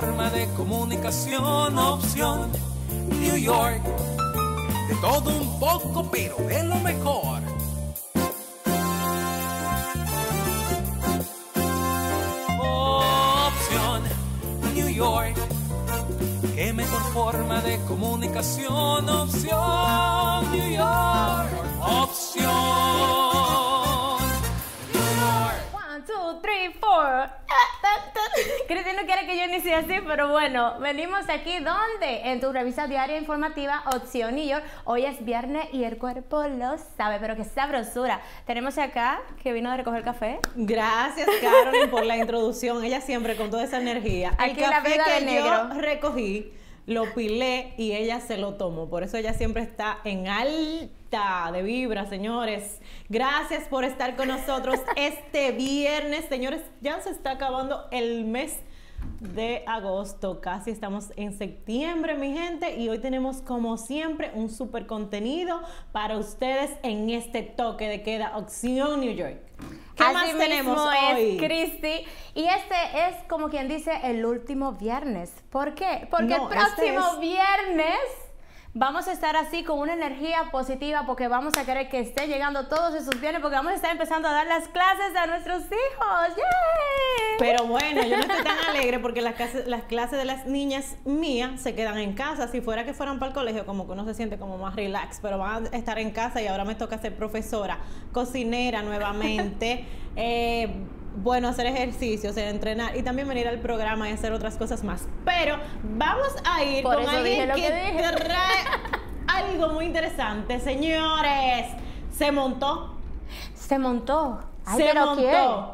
forma de comunicación, opción New York. De todo un poco, pero de lo mejor. Opción New York. Qué mejor forma de comunicación, opción New York. Cristi no quiere que yo inicie así, pero bueno, venimos aquí donde en tu revista diaria informativa Opción New York. Hoy es viernes y el cuerpo lo sabe, pero qué sabrosura. Tenemos acá que vino de recoger café. Gracias, Carolyn, por la introducción. Ella siempre con toda esa energía. El Aquí la café vida que yo recogí, lo pilé y ella se lo tomó. Por eso ella siempre está en alta de vibra, señores. Gracias por estar con nosotros este viernes. Señores, ya se está acabando el mes de agosto. Casi estamos en septiembre, mi gente. Y hoy tenemos, como siempre, un super contenido para ustedes en este toque de queda Opción New York. ¿Qué Así más tenemos es, hoy? Cristi. Y este es como quien dice el último viernes. ¿Por qué? Porque No, el este próximo es- viernes vamos a estar así con una energía positiva porque vamos a querer que esté llegando todos esos viernes porque vamos a estar empezando a dar las clases a nuestros hijos. ¡Yay! Pero bueno, yo no estoy tan alegre porque las clases, las clases de las niñas mías se quedan en casa. Si fuera que fueran para el colegio, como que uno se siente como más relax, pero van a estar en casa y ahora me toca ser profesora, cocinera nuevamente. eh, bueno, hacer ejercicio, hacer entrenar y también venir al programa y hacer otras cosas más. Pero vamos a ir Por con alguien que, trae algo muy interesante. Señores, se montó Se montó. Ay, se pero montó.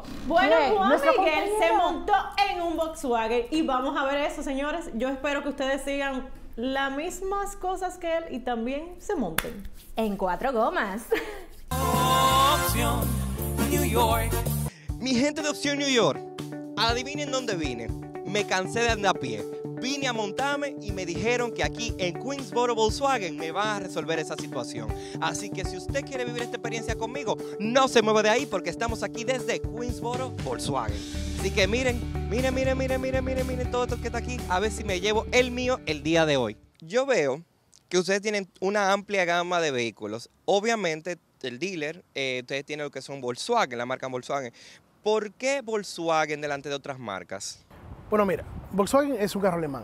¿quién? Bueno, ¿Quién? Juan Nuestro Miguel se montó en un Volkswagen y vamos a ver eso, señores. Yo espero que ustedes sigan las mismas cosas que él y también se monten. En cuatro gomas. Opción New York. Mi gente de Opción New York, adivinen dónde vine. Me cansé de andar a pie. Vine a montarme y me dijeron que aquí en Queensboro Volkswagen me van a resolver esa situación. Así que si usted quiere vivir esta experiencia conmigo, no se mueva de ahí porque estamos aquí desde Queensboro Volkswagen. Así que miren, miren, miren, miren, miren, miren, miren todo esto que está aquí. A ver si me llevo el mío el día de hoy. Yo veo que ustedes tienen una amplia gama de vehículos. Obviamente, el dealer, eh, ustedes tienen lo que son Volkswagen, la marca Volkswagen. ¿Por qué Volkswagen delante de otras marcas? Bueno, mira, Volkswagen es un carro alemán,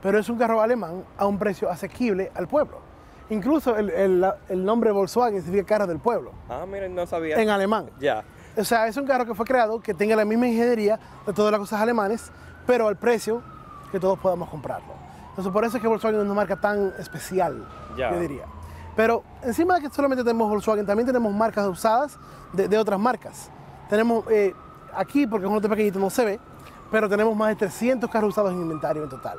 pero es un carro alemán a un precio asequible al pueblo. Incluso el, el- el nombre Volkswagen significa carro del pueblo, Ah, miren, no sabía. en alemán. Ya. O sea, es un carro que fue creado que tenga la misma ingeniería de todas las cosas alemanes, pero al precio que todos podamos comprarlo. Entonces, por eso es que Volkswagen es una marca tan especial, Ya. yo diría. Pero encima de que solamente tenemos Volkswagen, también tenemos marcas usadas de, de otras marcas. Tenemos eh, aquí, porque es un lote pequeñito, no se ve, pero tenemos más de 300 carros usados en inventario en total.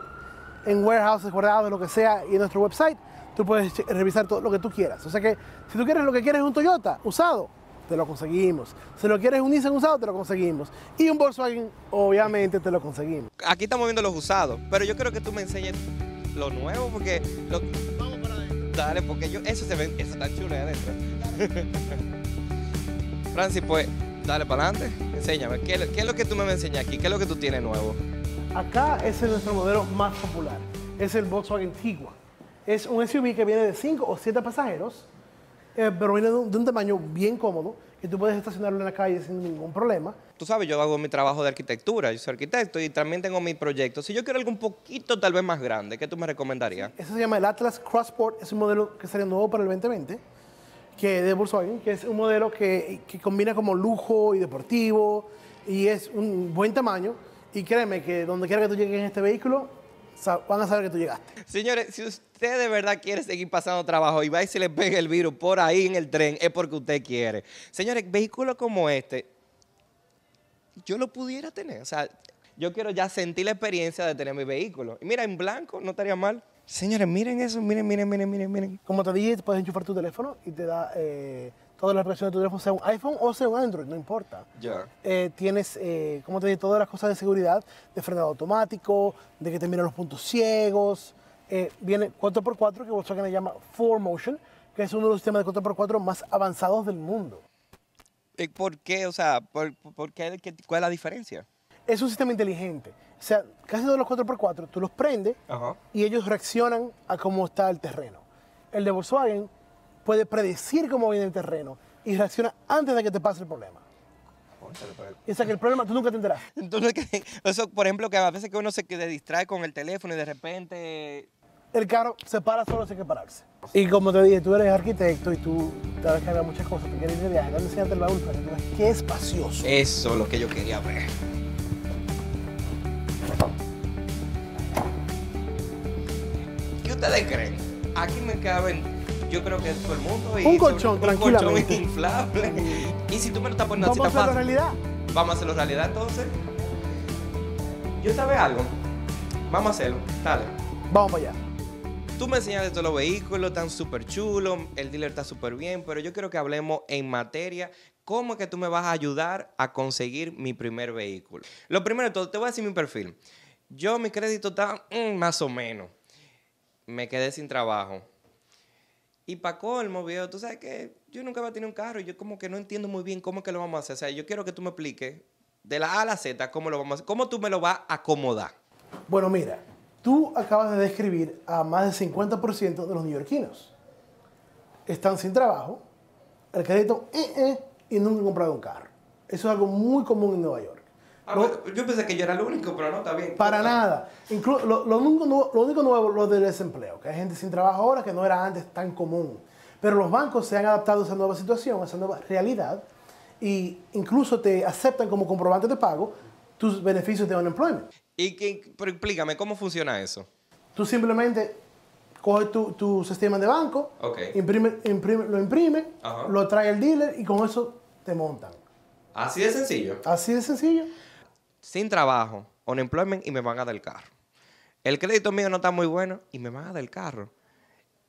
En warehouses, guardados, lo que sea, y en nuestro website, tú puedes revisar todo lo que tú quieras. O sea que si tú quieres lo que quieres es un Toyota usado, te lo conseguimos. Si lo quieres un Nissan usado, te lo conseguimos. Y un Volkswagen, obviamente, te lo conseguimos. Aquí estamos viendo los usados, pero yo quiero que tú me enseñes lo nuevo porque... Lo... Vamos para adentro. Dale, porque yo... Eso se ve... Eso está chulo ahí adentro. Francis, pues, dale para adelante. Enséñame. ¿Qué, qué es lo que tú me vas a enseñar aquí? ¿Qué es lo que tú tienes nuevo? Acá ese es nuestro modelo más popular. Es el Volkswagen Tiguan. Es un SUV que viene de 5 o 7 pasajeros, eh, pero viene de un, de un tamaño bien cómodo, que tú puedes estacionarlo en la calle sin ningún problema. Tú sabes, yo hago mi trabajo de arquitectura, yo soy arquitecto y también tengo mi proyecto. Si yo quiero algo un poquito tal vez más grande, ¿qué tú me recomendarías? Ese se llama el Atlas Crossport, es un modelo que salió nuevo para el 2020, que de Volkswagen, que es un modelo que, que combina como lujo y deportivo, y es un buen tamaño, y créeme que donde quiera que tú llegues en este vehículo, van a saber que tú llegaste. Señores, si usted de verdad quiere seguir pasando trabajo y va y se le pega el virus por ahí en el tren, es porque usted quiere. Señores, vehículos como este, yo lo pudiera tener. O sea, yo quiero ya sentir la experiencia de tener mi vehículo. Y mira, en blanco no estaría mal. Señores, miren eso, miren, miren, miren, miren, miren. Como te dije, puedes enchufar tu teléfono y te da eh, todas las aplicaciones de tu teléfono, sea un iPhone o sea un Android, no importa. Ya. Eh, tienes, eh, como te dije, todas las cosas de seguridad, de frenado automático, de que te miran los puntos ciegos. Eh, viene 4x4, que Volkswagen le llama 4Motion, que es uno de los sistemas de 4x4 más avanzados del mundo. ¿Y ¿Por qué? O sea, ¿por, por qué, qué- ¿cuál es la diferencia? es un sistema inteligente. O sea, casi todos los 4x4 tú los prendes Ajá. y ellos reaccionan a cómo está el terreno. El de Volkswagen puede predecir cómo viene el terreno y reacciona antes de que te pase el problema. O sea que el problema tú nunca te enteras. Entonces, que- eso, por ejemplo, que a veces que uno se que- distrae con el teléfono y de repente... El carro se para solo sin que pararse. Y como te dije, tú eres arquitecto y tú te vas a cargar muchas cosas, te quieres ir de viaje, dame enseñarte el baúl para que tú espacioso. Eso es lo que yo quería ver. Ustedes creen? Aquí me caben, yo creo que todo el mundo. Y Un sobre- colchón, un colchón inflable. Y si tú me lo estás poniendo así Vamos a hacerlo realidad. Vamos a hacerlo realidad entonces. ¿Yo sabe algo? Vamos a hacerlo. Dale. Vamos para allá. Tú me enseñaste todos los vehículos, están súper chulos, el dealer está súper bien, pero yo quiero que hablemos en materia, cómo es que tú me vas a ayudar a conseguir mi primer vehículo. Lo primero de todo, te voy a decir mi perfil. Yo, mi crédito está mm, más o menos. Me quedé sin trabajo. Y para colmo, viejo, tú sabes que yo nunca había tenido un carro y yo como que no entiendo muy bien cómo que lo vamos a hacer. O sea, yo quiero que tú me expliques de la A a la Z cómo lo vamos a hacer, cómo tú me lo vas a acomodar. Bueno, mira, tú acabas de describir a más del 50% de los neoyorquinos. Están sin trabajo, el crédito, eh, eh, y nunca han comprado un carro. Eso es algo muy común en Nueva York. Ah, yo pensé que yo era el único, pero no, está bien. para nada. Inclu- lo, lo único nuevo, lo único nuevo es lo del desempleo, que hay gente sin trabajo ahora que no era antes tan común. Pero los bancos se han adaptado a esa nueva situación, a esa nueva realidad, y incluso te aceptan como comprobante de pago tus beneficios de unemployment. Y que, pero explícame, ¿cómo funciona eso? Tú simplemente coges tu, tu sistema de banco, imprime, imprime- lo imprime, Ajá. lo trae el dealer y con eso te montan. Así de sencillo. Así de sencillo. Sin trabajo, unemployment y me van a dar el carro. El crédito mío no está muy bueno y me van a dar el carro.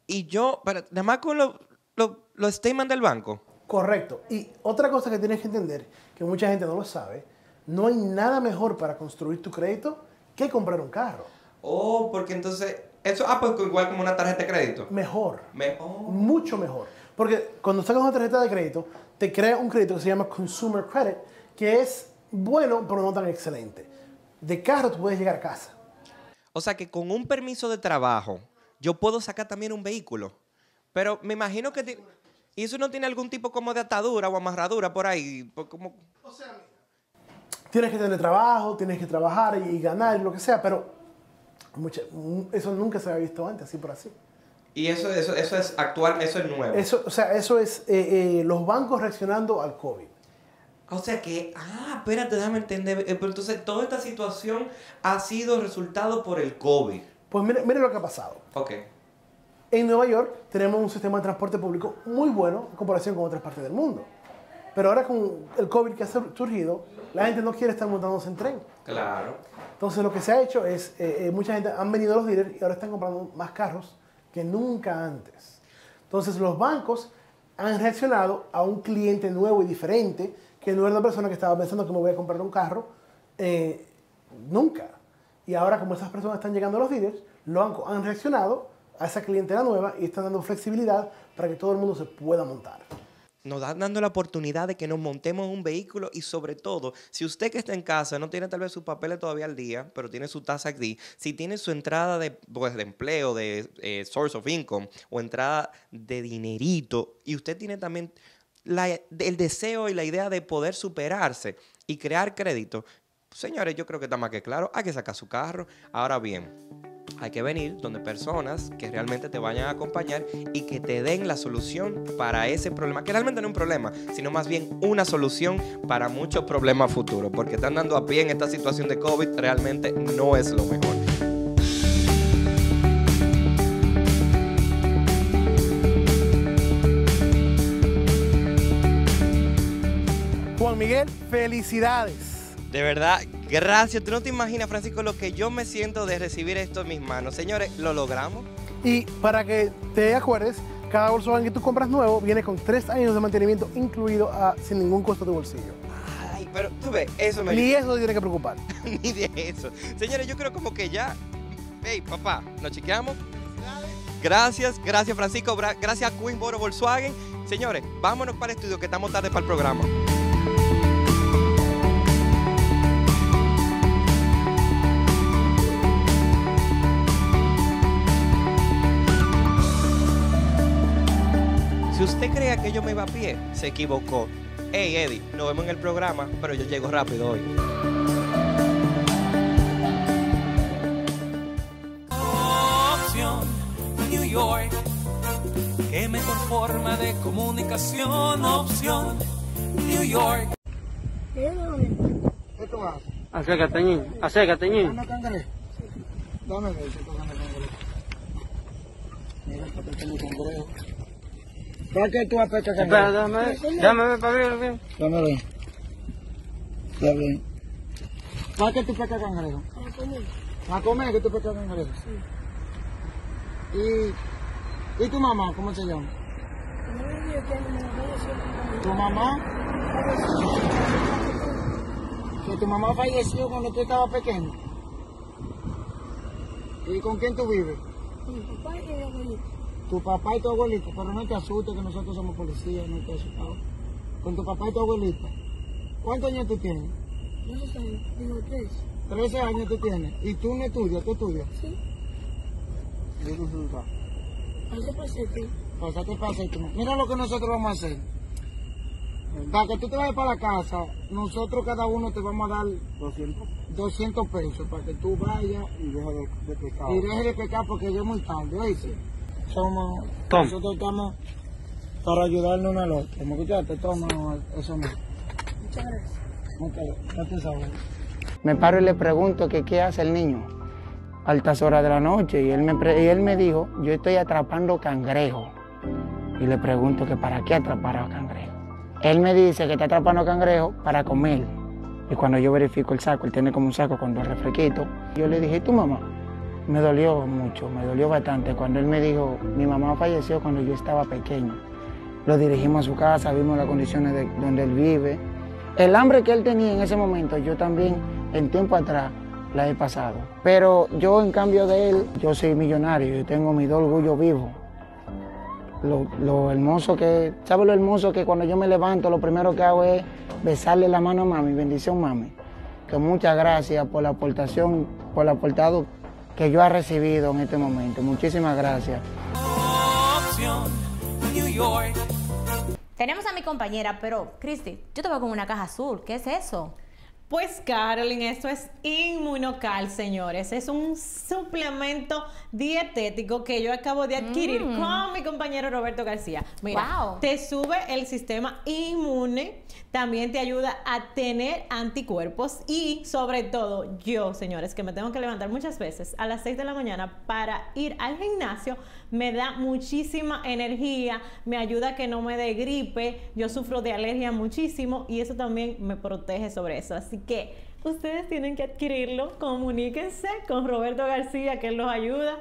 Y yo, pero nada más con los lo, los statements del banco. Correcto. Y otra cosa que tienes que entender, que mucha gente no lo sabe, no hay nada mejor para construir tu crédito que comprar un carro. Oh, porque entonces, eso, ah, pues igual como una tarjeta de crédito. Mejor. Me- oh. Mucho mejor. Porque cuando sacas una tarjeta de crédito, te crea un crédito que se llama Consumer Credit, que es bueno, pero no tan excelente. De carro tú puedes llegar a casa. O sea que con un permiso de trabajo, yo puedo sacar también un vehículo. Pero me imagino que... ¿Y eso no tiene algún tipo como de atadura o amarradura por ahí? Por como... Tienes que tener trabajo, tienes que trabajar y, y ganar, lo que sea, pero mucha- mm, eso nunca se había visto antes, así por así. Y eso, eso, eso es actual, eso es nuevo. Eso, o sea, eso es eh, eh, los bancos reaccionando al COVID. O sea que, ah, espérate, déjame entender. Eh, entonces, toda esta situación ha sido resultado por el COVID. Pues mire, mire lo que ha pasado. Ok. En Nueva York tenemos un sistema de transporte público muy bueno en comparación con otras partes del mundo. Pero ahora con el COVID que ha sur- surgido, la gente no quiere estar montándose en tren. Claro. Entonces lo que se ha hecho es, eh, eh, mucha gente han venido los dealers y ahora están comprando más carros que nunca antes. Entonces los bancos han reaccionado a un cliente nuevo y diferente, que no era una persona que estaba pensando que me voy a comprar un carro eh, nunca. Y ahora como esas personas están llegando a los dealers, los bancos han reaccionado a esa clientela nueva y están dando flexibilidad para que todo el mundo se pueda montar. Nos dan dando la oportunidad de que nos montemos un vehículo y sobre todo, si usted que está en casa no tiene tal vez sus papeles todavía al día, pero tiene su tasa ID, si tiene su entrada de, pues, de empleo, de eh, source of income o entrada de dinerito y usted tiene también el deseo y la idea de poder superarse y crear crédito, señores, yo creo que está más que claro, hay que sacar su carro. Ahora bien, hay que venir donde personas que realmente te vayan a acompañar y que te den la solución para ese problema, que realmente no es un problema, sino más bien una solución para muchos problemas futuros, porque están dando a pie en esta situación de COVID, realmente no es lo mejor. Miguel, felicidades. De verdad, gracias. Tú no te imaginas, Francisco, lo que yo me siento de recibir esto en mis manos. Señores, lo logramos. Y para que te acuerdes, cada Volkswagen que tú compras nuevo viene con tres años de mantenimiento incluido ah, sin ningún costo de bolsillo. Ay, pero tú ves, eso me Ni eso te tiene que preocupar. ni de eso. Señores, yo creo como que ya. Hey, papá, nos chequeamos. Gracias, gracias Francisco, gracias a Queen Boro Volkswagen. Señores, vámonos para el estudio que estamos tarde para el programa. Si usted crea que yo me iba a pie, se equivocó. Hey Eddie, nos vemos en el programa, pero yo llego rápido hoy. Opción New York. Qué mejor forma de comunicación. Opción New York. ¿Qué tú haces? Acércate, niño. Acércate, niño. ¿Dame cangrejo? Dame cangrejo. Mira, que tengo cangrejo. ¿Para qué tú apechas Espera, cangrejo? déjame ver. Déjame ver para verlo bien. Dame ver. Está bien. ¿Para qué tú pescas cangrejo? Para comer. ¿Para comer que tú pescas cangrejo? Sí. ¿Y, ¿Y tu mamá? ¿Cómo se llama? ¿Tu mamá? Que tu mamá falleció cuando tú estabas pequeño. ¿Y con quién tú vives? Tu papá y tu abuelita, pero no te asustes que nosotros somos policías, no te asustado. Con tu papá y tu abuelita. ¿Cuántos años tú tienes? 13 años tú tienes. ¿Y tú no estudias? ¿Tú estudias? Sí. Pásate pasete. Mira lo que nosotros vamos a hacer. Para que tú te vayas para la casa, nosotros cada uno te vamos a dar 200, 200 pesos para que tú vayas y dejes de, de pescar. Y dejes de pescar porque ya es muy tarde, ¿oíste? Somos, Toma. nosotros estamos para ayudarnos uno al otro. ¿Me escuchaste? Toma eso mismo. Muchas gracias. Muchas gracias. Me paro y le pregunto que qué hace el niño a altas horas de la noche y él me, pre- y él me dijo, yo estoy atrapando cangrejo. Y le pregunto que para qué atrapar a cangrejo. Él me dice que está atrapando cangrejo para comer. Y cuando yo verifico el saco, él tiene como un saco con dos refresquitos. Yo le dije, ¿y tu mamá? Me dolió mucho, me dolió bastante cuando él me dijo, mi mamá falleció cuando yo estaba pequeño. Lo dirigimos a su casa, vimos las condiciones de donde él vive. El hambre que él tenía en ese momento, yo también en tiempo atrás la he pasado. Pero yo en cambio de él, yo soy millonario, yo tengo mi orgullo vivo. Lo, lo hermoso que, ¿sabes lo hermoso que cuando yo me levanto, lo primero que hago es besarle la mano a mami, bendición mami? Que muchas gracias por la aportación, por el aportado que yo he recibido en este momento. Muchísimas gracias. Tenemos a mi compañera, pero Cristi, yo te veo con una caja azul. ¿Qué es eso? Pues Carolyn, esto es Inmunocal, señores. Es un suplemento dietético que yo acabo de adquirir con mi compañero Roberto García. Mira, Wow. te sube el sistema inmune, también te ayuda a tener anticuerpos y sobre todo yo, señores, que me tengo que levantar muchas veces a las 6 de la mañana para ir al gimnasio, me da muchísima energía, me ayuda a que no me dé gripe, yo sufro de alergia muchísimo y eso también me protege sobre eso. Así que ustedes tienen que adquirirlo, comuníquense con Roberto García que los ayuda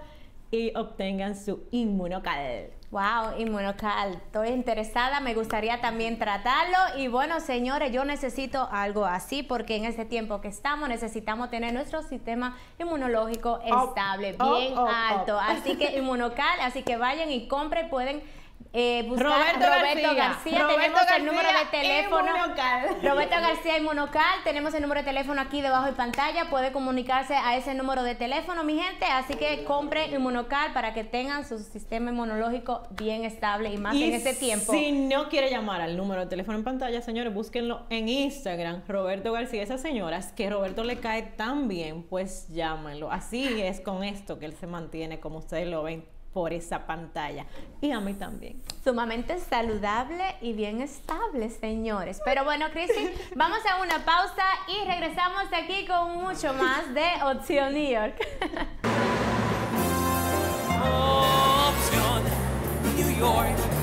y obtengan su inmunocal. Wow, Inmunocal. Estoy interesada, me gustaría también tratarlo. Y bueno, señores, yo necesito algo así porque en este tiempo que estamos necesitamos tener nuestro sistema inmunológico Up, estable, up, bien up, alto. Así que Inmunocal, así que vayan y compren, pueden eh, buscar Roberto Roberto, García. García. Roberto Tenemos el número de teléfono. Roberto García Inmunocal. Tenemos el número de teléfono aquí debajo de pantalla. Puede comunicarse a ese número de teléfono, mi gente. Así que compren Inmunocal para que tengan su sistema inmunológico bien estable y más Y en este tiempo. Si no quiere llamar al número de teléfono en pantalla, señores, búsquenlo en Instagram, Roberto García. Esas señoras que Roberto le cae tan bien, pues llámenlo. Así es con esto que él se mantiene, como ustedes lo ven por esa pantalla. Y a mí también. Sumamente saludable y bien estable, señores. Pero bueno, Cristi, vamos a una pausa y regresamos aquí con mucho más de Opción New York. Opción New York.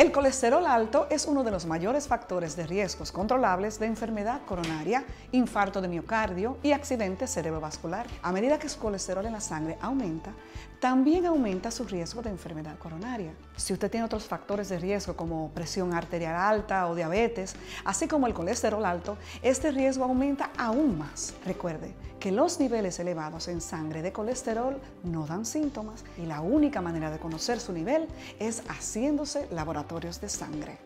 El colesterol alto es uno de los mayores factores de riesgos controlables de enfermedad coronaria, infarto de miocardio y accidente cerebrovascular. A medida que su colesterol en la sangre aumenta, también aumenta su riesgo de enfermedad coronaria. Si usted tiene otros factores de riesgo como presión arterial alta o diabetes, así como el colesterol alto, este riesgo aumenta aún más. Recuerde que los niveles elevados en sangre de colesterol no dan síntomas y la única manera de conocer su nivel es haciéndose laboratorios de sangre.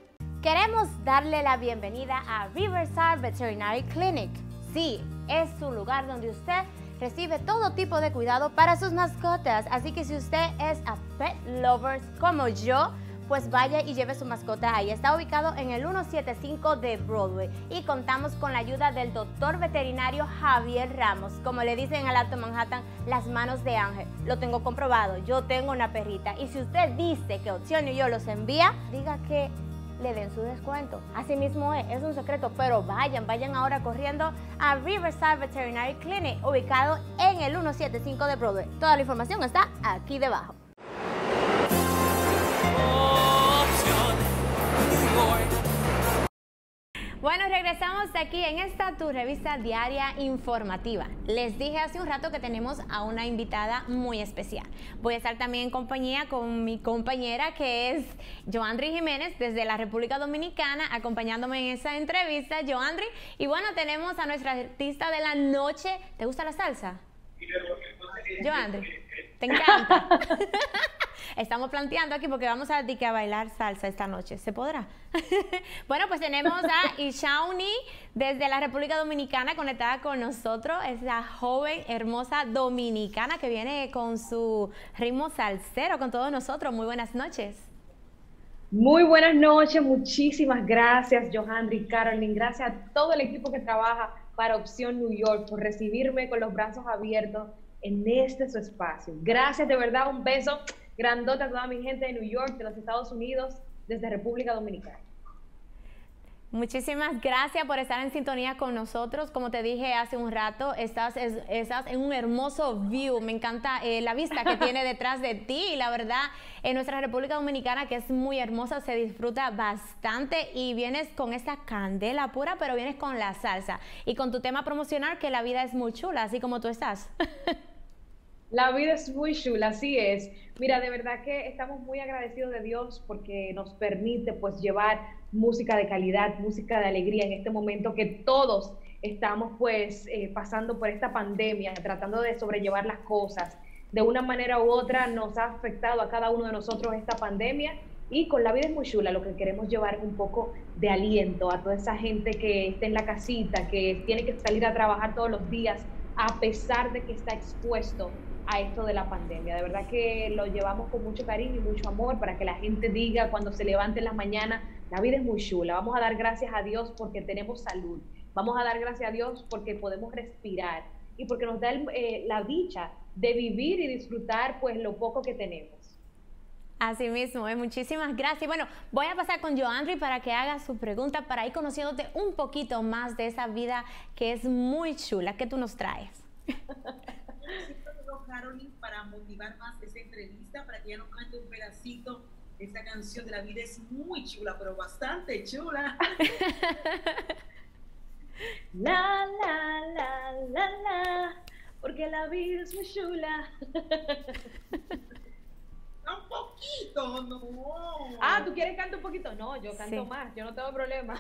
Queremos darle la bienvenida a Riverside Veterinary Clinic. Sí, es un lugar donde usted recibe todo tipo de cuidado para sus mascotas. Así que si usted es a pet lovers como yo, pues vaya y lleve su mascota ahí. Está ubicado en el 175 de Broadway y contamos con la ayuda del doctor veterinario Javier Ramos. Como le dicen en el Alto Manhattan, las manos de ángel. Lo tengo comprobado, yo tengo una perrita. Y si usted dice que Opción y yo los envía, diga que le den su descuento. Así mismo es, es un secreto, pero vayan, vayan ahora corriendo a Riverside Veterinary Clinic, ubicado en el 175 de Broadway. Toda la información está aquí debajo. Regresamos aquí en esta tu revista diaria informativa. Les dije hace un rato que tenemos a una invitada muy especial. Voy a estar también en compañía con mi compañera que es Joandri Jiménez desde la República Dominicana, acompañándome en esa entrevista, Joandri. Y bueno, tenemos a nuestra artista de la noche. ¿Te gusta la salsa? Joandri, te encanta. Estamos planteando aquí porque vamos a, que a bailar salsa esta noche. ¿Se podrá? bueno, pues tenemos a Ishauni desde la República Dominicana conectada con nosotros. Es la joven, hermosa dominicana que viene con su ritmo salsero con todos nosotros. Muy buenas noches. Muy buenas noches, muchísimas gracias Johandri, Carolyn, gracias a todo el equipo que trabaja para Opción New York por recibirme con los brazos abiertos en este su espacio. Gracias de verdad, un beso grandote a toda mi gente de New York, de los Estados Unidos, desde República Dominicana. Muchísimas gracias por estar en sintonía con nosotros. Como te dije hace un rato, estás, es- estás en un hermoso view. Me encanta eh, la vista que tiene detrás de ti. Y la verdad, en nuestra República Dominicana, que es muy hermosa, se disfruta bastante. Y vienes con esta candela pura, pero vienes con la salsa. Y con tu tema promocional, que la vida es muy chula, así como tú estás. La vida es muy chula, así es. Mira, de verdad que estamos muy agradecidos de Dios porque nos permite pues llevar música de calidad, música de alegría en este momento que todos estamos pues eh, pasando por esta pandemia, tratando de sobrellevar las cosas. De una manera u otra nos ha afectado a cada uno de nosotros esta pandemia y con la vida es muy chula lo que queremos llevar es un poco de aliento a toda esa gente que está en la casita, que tiene que salir a trabajar todos los días a pesar de que está expuesto a esto de la pandemia. De verdad que lo llevamos con mucho cariño y mucho amor para que la gente diga cuando se levante en las mañanas, la vida es muy chula. Vamos a dar gracias a Dios porque tenemos salud. Vamos a dar gracias a Dios porque podemos respirar y porque nos da el- eh, la dicha de vivir y disfrutar pues lo poco que tenemos. Así mismo, eh, muchísimas gracias. Bueno, voy a pasar con Joandri para que haga su pregunta, para ir conociéndote un poquito más de esa vida que es muy chula. ¿Qué tú nos traes? Motivar más esa entrevista, para que ella nos cante un pedacito esta canción de la vida. Es muy chula, pero bastante chula. La, la, la, la, la, porque la vida es muy chula. Un poquito, no. Ah, ¿tú quieres cantar un poquito? No, yo canto Sí. más, yo no tengo problema.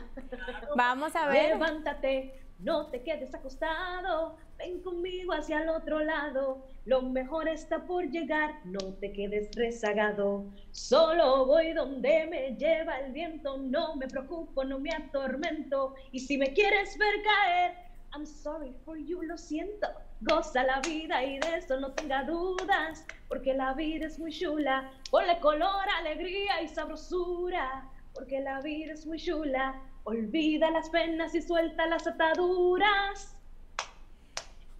Vamos a ver. Levántate, no te quedes acostado, ven conmigo hacia el otro lado. Lo mejor está por llegar, no te quedes rezagado. Solo voy donde me lleva el viento, no me preocupo, no me atormento. Y si me quieres ver caer, I'm sorry for you, lo siento. Goza la vida y de eso no tenga dudas, porque la vida es muy chula. Ponle color, alegría y sabrosura, porque la vida es muy chula. Olvida las penas y suelta las ataduras.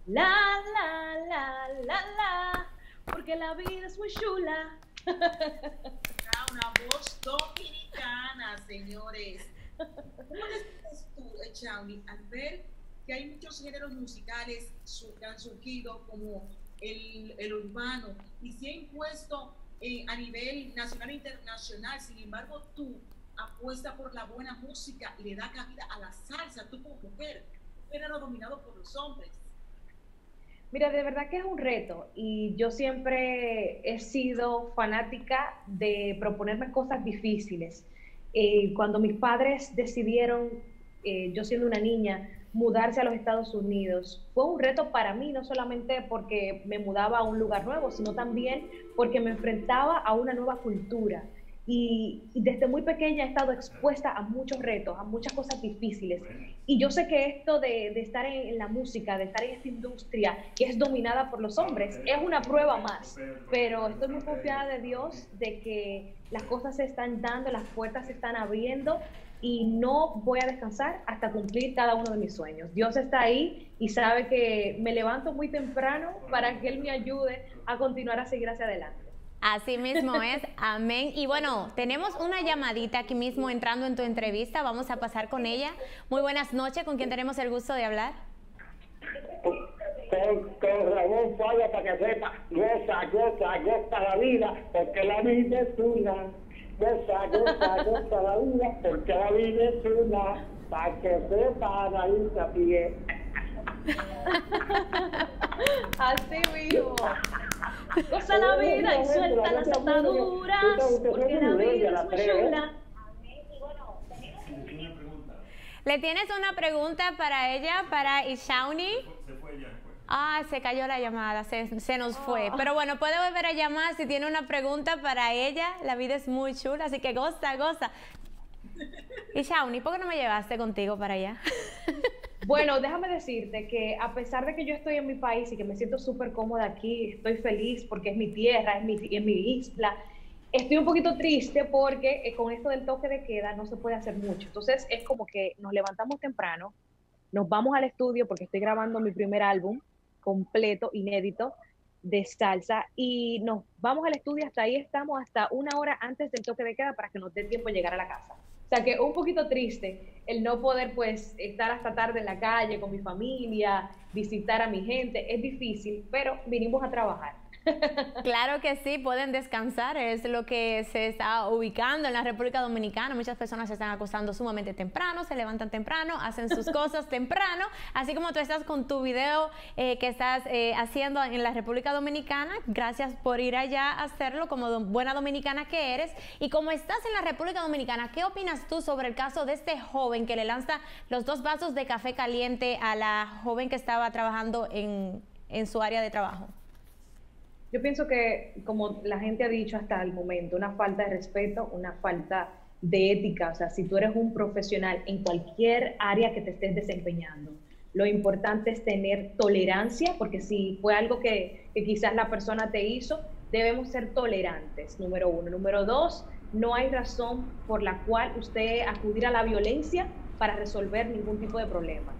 La, la, la, la, la, porque la vida es muy chula. Una voz dominicana, señores. ¿Cómo te sientes tú, eh, Chauni, al ver que hay muchos géneros musicales que han surgido, como el, el urbano, y se ha impuesto eh, a nivel nacional e internacional? Sin embargo, tú apuestas por la buena música y le das cabida a la salsa, tú como mujer, género dominado por los hombres. Mira, de verdad que es un reto y yo siempre he sido fanática de proponerme cosas difíciles. Eh, cuando mis padres decidieron, eh, yo siendo una niña, mudarse a los Estados Unidos, fue un reto para mí, no solamente porque me mudaba a un lugar nuevo, sino también porque me enfrentaba a una nueva cultura. Y, y desde muy pequeña he estado expuesta a muchos retos, a muchas cosas difíciles. Y yo sé que esto de, de estar en, en la música, de estar en esta industria que es dominada por los hombres, es una prueba más. Pero estoy muy confiada de Dios, de que las cosas se están dando, las puertas se están abriendo y no voy a descansar hasta cumplir cada uno de mis sueños. Dios está ahí y sabe que me levanto muy temprano para que Él me ayude a continuar a seguir hacia adelante. Así mismo es, amén. Y bueno, tenemos una llamadita aquí mismo entrando en tu entrevista, vamos a pasar con ella. Muy buenas noches, ¿con quién tenemos el gusto de hablar? Con, con Ramón Falla para que sepa, goza, goza, goza la vida, porque la vida es una. Goza, goza, goza la vida, porque la vida es una. Para que sepa la a pie. Así mismo. Goza la vida y suelta las ataduras, porque la vida es muy chula. ¿Le tienes una pregunta para ella, para Ishauni? Ah, se cayó la llamada, se, se nos fue. Pero bueno, puede volver a llamar si tiene una pregunta para ella. La vida es muy chula, así que goza, goza. Ishauni, ¿por qué no me llevaste contigo para allá? Bueno, déjame decirte que a pesar de que yo estoy en mi país y que me siento súper cómoda aquí, estoy feliz porque es mi tierra, es mi, es mi isla, estoy un poquito triste porque eh, con esto del toque de queda no se puede hacer mucho. Entonces es como que nos levantamos temprano, nos vamos al estudio porque estoy grabando mi primer álbum completo, inédito, de salsa y nos vamos al estudio, hasta ahí estamos, hasta una hora antes del toque de queda para que nos dé tiempo de llegar a la casa. Sea que un poquito triste el no poder pues estar hasta tarde en la calle con mi familia, visitar a mi gente, es difícil, pero vinimos a trabajar. Claro que sí, pueden descansar, es lo que se está ubicando en la República Dominicana. Muchas personas se están acostando sumamente temprano, se levantan temprano, hacen sus cosas temprano, así como tú estás con tu video eh, que estás eh, haciendo en la República Dominicana. Gracias por ir allá a hacerlo como do- buena dominicana que eres. Y como estás en la República Dominicana, ¿qué opinas tú sobre el caso de este joven que le lanza los dos vasos de café caliente a la joven que estaba trabajando en, en su área de trabajo? Yo pienso que, como la gente ha dicho hasta el momento, una falta de respeto, una falta de ética. O sea, si tú eres un profesional en cualquier área que te estés desempeñando, lo importante es tener tolerancia, porque si fue algo que, quizás la persona te hizo, debemos ser tolerantes, número uno. Número dos, no hay razón por la cual usted acudir a la violencia para resolver ningún tipo de problema.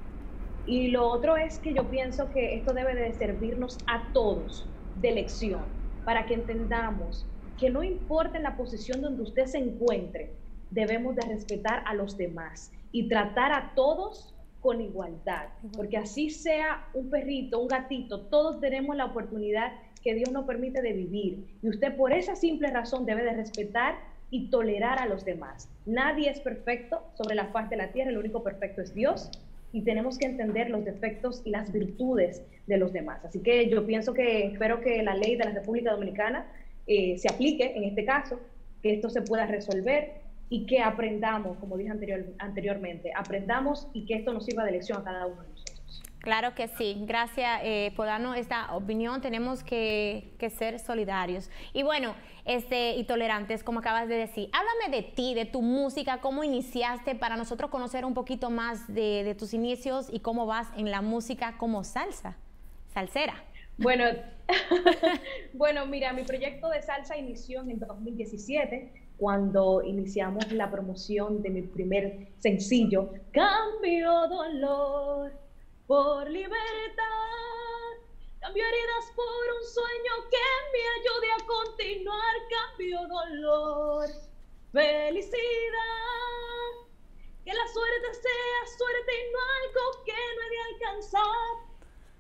Y lo otro es que yo pienso que esto debe de servirnos a todos de lección, para que entendamos que no importa en la posición donde usted se encuentre, debemos de respetar a los demás y tratar a todos con igualdad, porque así sea un perrito, un gatito, todos tenemos la oportunidad que Dios nos permite de vivir. Y usted por esa simple razón debe de respetar y tolerar a los demás. Nadie es perfecto sobre la faz de la tierra, el único perfecto es Dios y tenemos que entender los defectos y las virtudes de los demás. Así que yo pienso que espero que la ley de la República Dominicana eh, se aplique en este caso, que esto se pueda resolver y que aprendamos, como dije anterior, anteriormente, aprendamos y que esto nos sirva de lección a cada uno. Claro que sí. Gracias eh, por darnos esta opinión. Tenemos que, que ser solidarios. Y bueno, este, y tolerantes, como acabas de decir. Háblame de ti, de tu música, cómo iniciaste para nosotros conocer un poquito más de, de tus inicios y cómo vas en la música como salsa, salsera. Bueno, bueno, mira, mi proyecto de salsa inició en el 2017, cuando iniciamos la promoción de mi primer sencillo, Cambio Dolor por Libertad. Cambio heridas por un sueño que me ayude a continuar. Cambio dolor, felicidad. Que la suerte sea suerte y no algo que no he de alcanzar.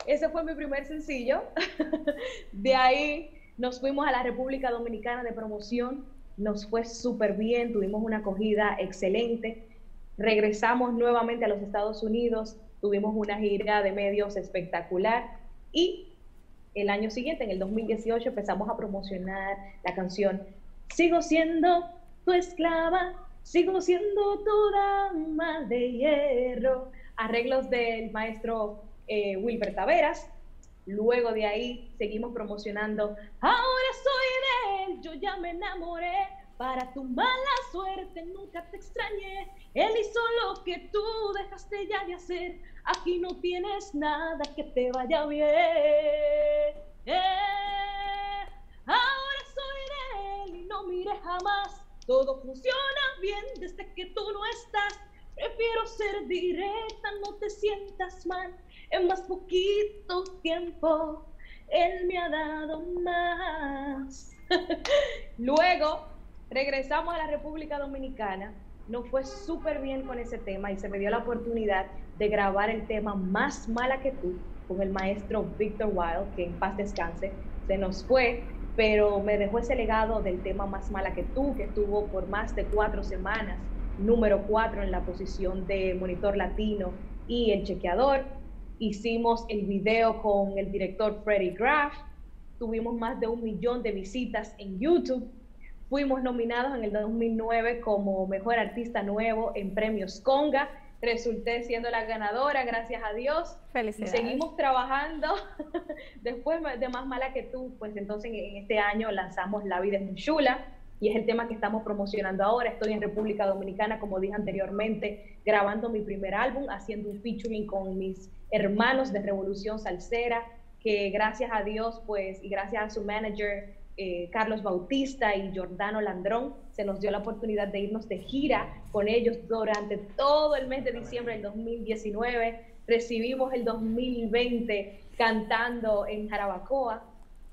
Ese fue mi primer sencillo. de ahí nos fuimos a la República Dominicana de promoción. Nos fue súper bien, tuvimos una acogida excelente. Regresamos nuevamente a los Estados Unidos, tuvimos una gira de medios espectacular y el año siguiente, en el 2018, empezamos a promocionar la canción Sigo siendo tu esclava, sigo siendo tu dama de hierro. Arreglos del maestro eh, Wilber Taveras. Luego de ahí seguimos promocionando Ahora soy de él, yo ya me enamoré. Para tu mala suerte nunca te extrañé. Él hizo lo que tú dejaste ya de hacer. Aquí no tienes nada que te vaya bien. Eh, ahora soy de él y no mire jamás. Todo funciona bien desde que tú no estás. Prefiero ser directa, no te sientas mal. En más poquito tiempo, él me ha dado más. Luego, regresamos a la República Dominicana. Nos fue súper bien con ese tema y se me dio la oportunidad de grabar el tema Más mala que tú con el maestro Victor Wilde, que en paz descanse. Se nos fue, pero me dejó ese legado del tema Más mala que tú, que estuvo por más de cuatro semanas, número cuatro en la posición de monitor latino y el chequeador. Hicimos el video con el director Freddie Graff, tuvimos más de un millón de visitas en YouTube. Fuimos nominados en el 2009 como Mejor Artista Nuevo en Premios Conga. Resulté siendo la ganadora, gracias a Dios. Felicidades. Y seguimos trabajando. Después de Más Mala que tú, pues entonces en este año lanzamos La Vida es muy chula y es el tema que estamos promocionando ahora. Estoy en República Dominicana, como dije anteriormente, grabando mi primer álbum, haciendo un featuring con mis hermanos de Revolución Salsera, que gracias a Dios, pues, y gracias a su manager, eh, Carlos Bautista y Jordano Landrón, se nos dio la oportunidad de irnos de gira con ellos durante todo el mes de diciembre del 2019. Recibimos el 2020 cantando en Jarabacoa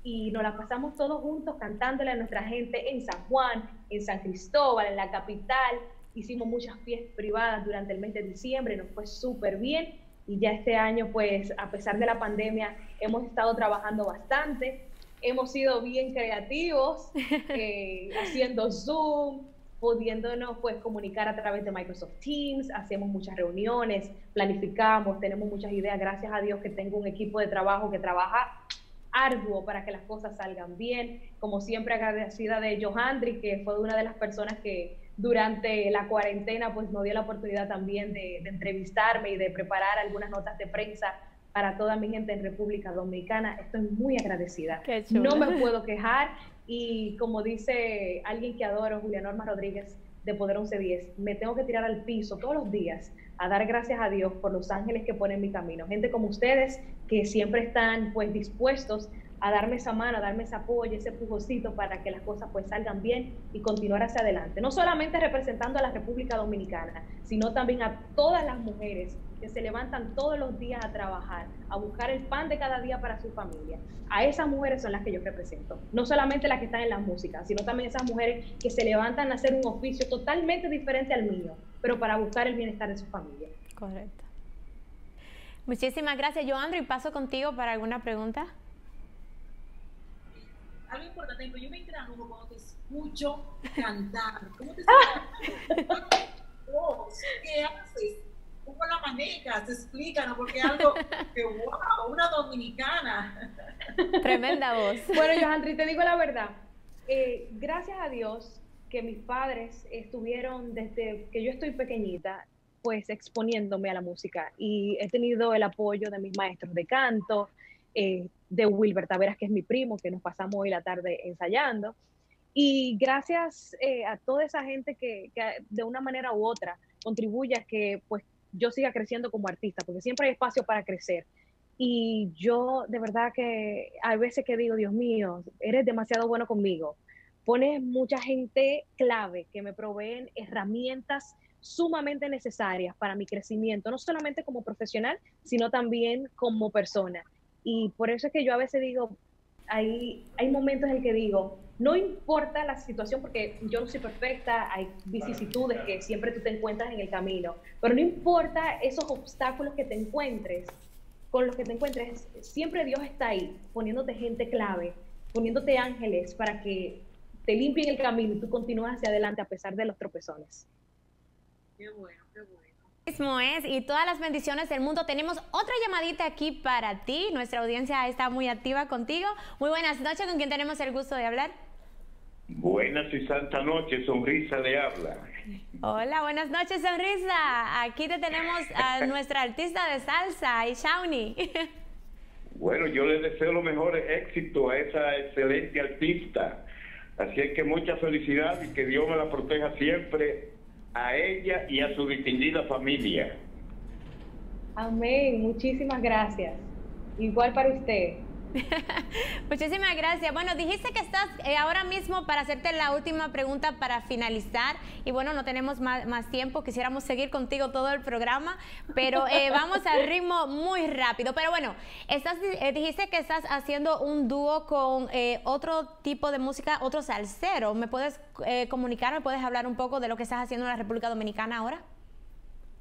y nos la pasamos todos juntos cantándole a nuestra gente en San Juan, en San Cristóbal, en la capital. Hicimos muchas fiestas privadas durante el mes de diciembre, nos fue súper bien y ya este año, pues a pesar de la pandemia, hemos estado trabajando bastante, hemos sido bien creativos, eh, haciendo Zoom, pudiéndonos pues comunicar a través de Microsoft Teams, hacemos muchas reuniones, planificamos, tenemos muchas ideas, gracias a Dios que tengo un equipo de trabajo que trabaja arduo para que las cosas salgan bien, como siempre agradecida de Johandri, que fue una de las personas que durante la cuarentena pues nos dio la oportunidad también de, de, entrevistarme y de preparar algunas notas de prensa para toda mi gente en República Dominicana. Estoy muy agradecida. No me puedo quejar y como dice alguien que adoro, Julia Norma Rodríguez de Poder 1110, me tengo que tirar al piso todos los días a dar gracias a Dios por los ángeles que ponen en mi camino. Gente como ustedes que siempre están pues dispuestos a darme esa mano, a darme ese apoyo, ese pujocito para que las cosas pues salgan bien y continuar hacia adelante. No solamente representando a la República Dominicana, sino también a todas las mujeres que se levantan todos los días a trabajar, a buscar el pan de cada día para su familia. A esas mujeres son las que yo represento. No solamente las que están en la música, sino también esas mujeres que se levantan a hacer un oficio totalmente diferente al mío, pero para buscar el bienestar de su familia. Correcto. Muchísimas gracias, Joandro. Y paso contigo para alguna pregunta algo importante, yo me entranujo cuando te escucho cantar. ¿Cómo te escuchas? ¿Qué haces? ¿Cómo la manejas? Explícanos, porque algo que, wow, una dominicana. Tremenda voz. Bueno, Johandri, te digo la verdad. Eh, gracias a Dios que mis padres estuvieron desde que yo estoy pequeñita, pues exponiéndome a la música y he tenido el apoyo de mis maestros de canto, eh, de Wilber Taveras, que es mi primo, que nos pasamos hoy la tarde ensayando. Y gracias eh, a toda esa gente que, que, de una manera u otra contribuye a que pues yo siga creciendo como artista, porque siempre hay espacio para crecer. Y yo de verdad que hay veces que digo, Dios mío, eres demasiado bueno conmigo. Pones mucha gente clave que me proveen herramientas sumamente necesarias para mi crecimiento, no solamente como profesional, sino también como persona. Y por eso es que yo a veces digo, hay, hay momentos en el que digo, no importa la situación, porque yo no soy perfecta, hay vicisitudes que siempre tú te encuentras en el camino, pero no importa esos obstáculos que te encuentres, con los que te encuentres, siempre Dios está ahí, poniéndote gente clave, poniéndote ángeles para que te limpien el camino y tú continúas hacia adelante a pesar de los tropezones. Qué bueno, qué bueno mismo es y todas las bendiciones del mundo. Tenemos otra llamadita aquí para ti. Nuestra audiencia está muy activa contigo. Muy buenas noches, ¿con quién tenemos el gusto de hablar? Buenas y santa noche, Sonrisa de habla. Hola, buenas noches, Sonrisa. Aquí te tenemos a nuestra artista de salsa, Shawnee. Bueno, yo le deseo los mejores éxitos a esa excelente artista. Así es que mucha felicidad y que Dios me la proteja siempre a ella y a su distinguida familia. Amén, muchísimas gracias. Igual para usted. Muchísimas gracias. Bueno, dijiste que estás eh, ahora mismo para hacerte la última pregunta para finalizar. Y bueno, no tenemos más, más tiempo. Quisiéramos seguir contigo todo el programa, pero eh, vamos al ritmo muy rápido. Pero bueno, estás, eh, dijiste que estás haciendo un dúo con eh, otro tipo de música, otro salsero. ¿Me puedes eh, comunicar, me puedes hablar un poco de lo que estás haciendo en la República Dominicana ahora?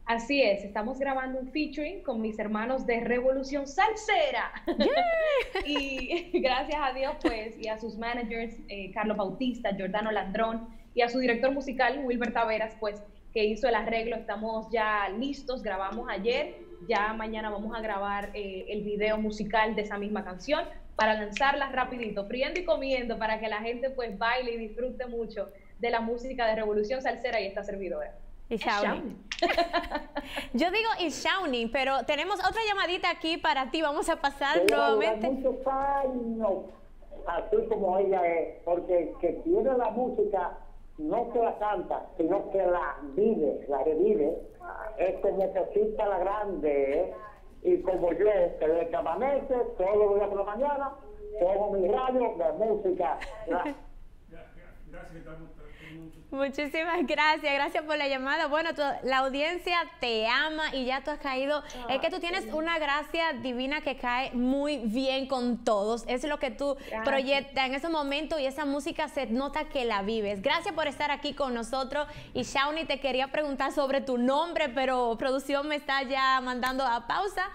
Así es, estamos grabando un featuring con mis hermanos de Revolución Salsera. y gracias a Dios, pues, y a sus managers, eh, Carlos Bautista, Jordano Landrón, y a su director musical, Wilber Taveras, pues, que hizo el arreglo. Estamos ya listos, grabamos ayer, ya mañana vamos a grabar eh, el video musical de esa misma canción para lanzarla rapidito, friendo y comiendo, para que la gente, pues, baile y disfrute mucho de la música de Revolución Salsera y esta servidora. Y Shawnee. Yo digo y Shawnee, pero tenemos otra llamadita aquí para ti. Vamos a pasar nuevamente. muchos años, así como ella es, porque el que tiene la música no que la canta, sino que la vive, la revive, es como Cosita la Grande, ¿eh? y como yo, que desde que amanece, todos los días por la mañana, pongo mi radio de música. La- Muchísimas gracias, gracias por la llamada. Bueno, tu- la audiencia te ama y ya tú has caído. es que tú tienes una gracia divina que cae muy bien con todos. Es lo que tú Gracias. proyectas en ese momento y esa música se nota que la vives. Gracias por estar aquí con nosotros. Y Shawnee, te quería preguntar sobre tu nombre, pero producción me está ya mandando a pausa.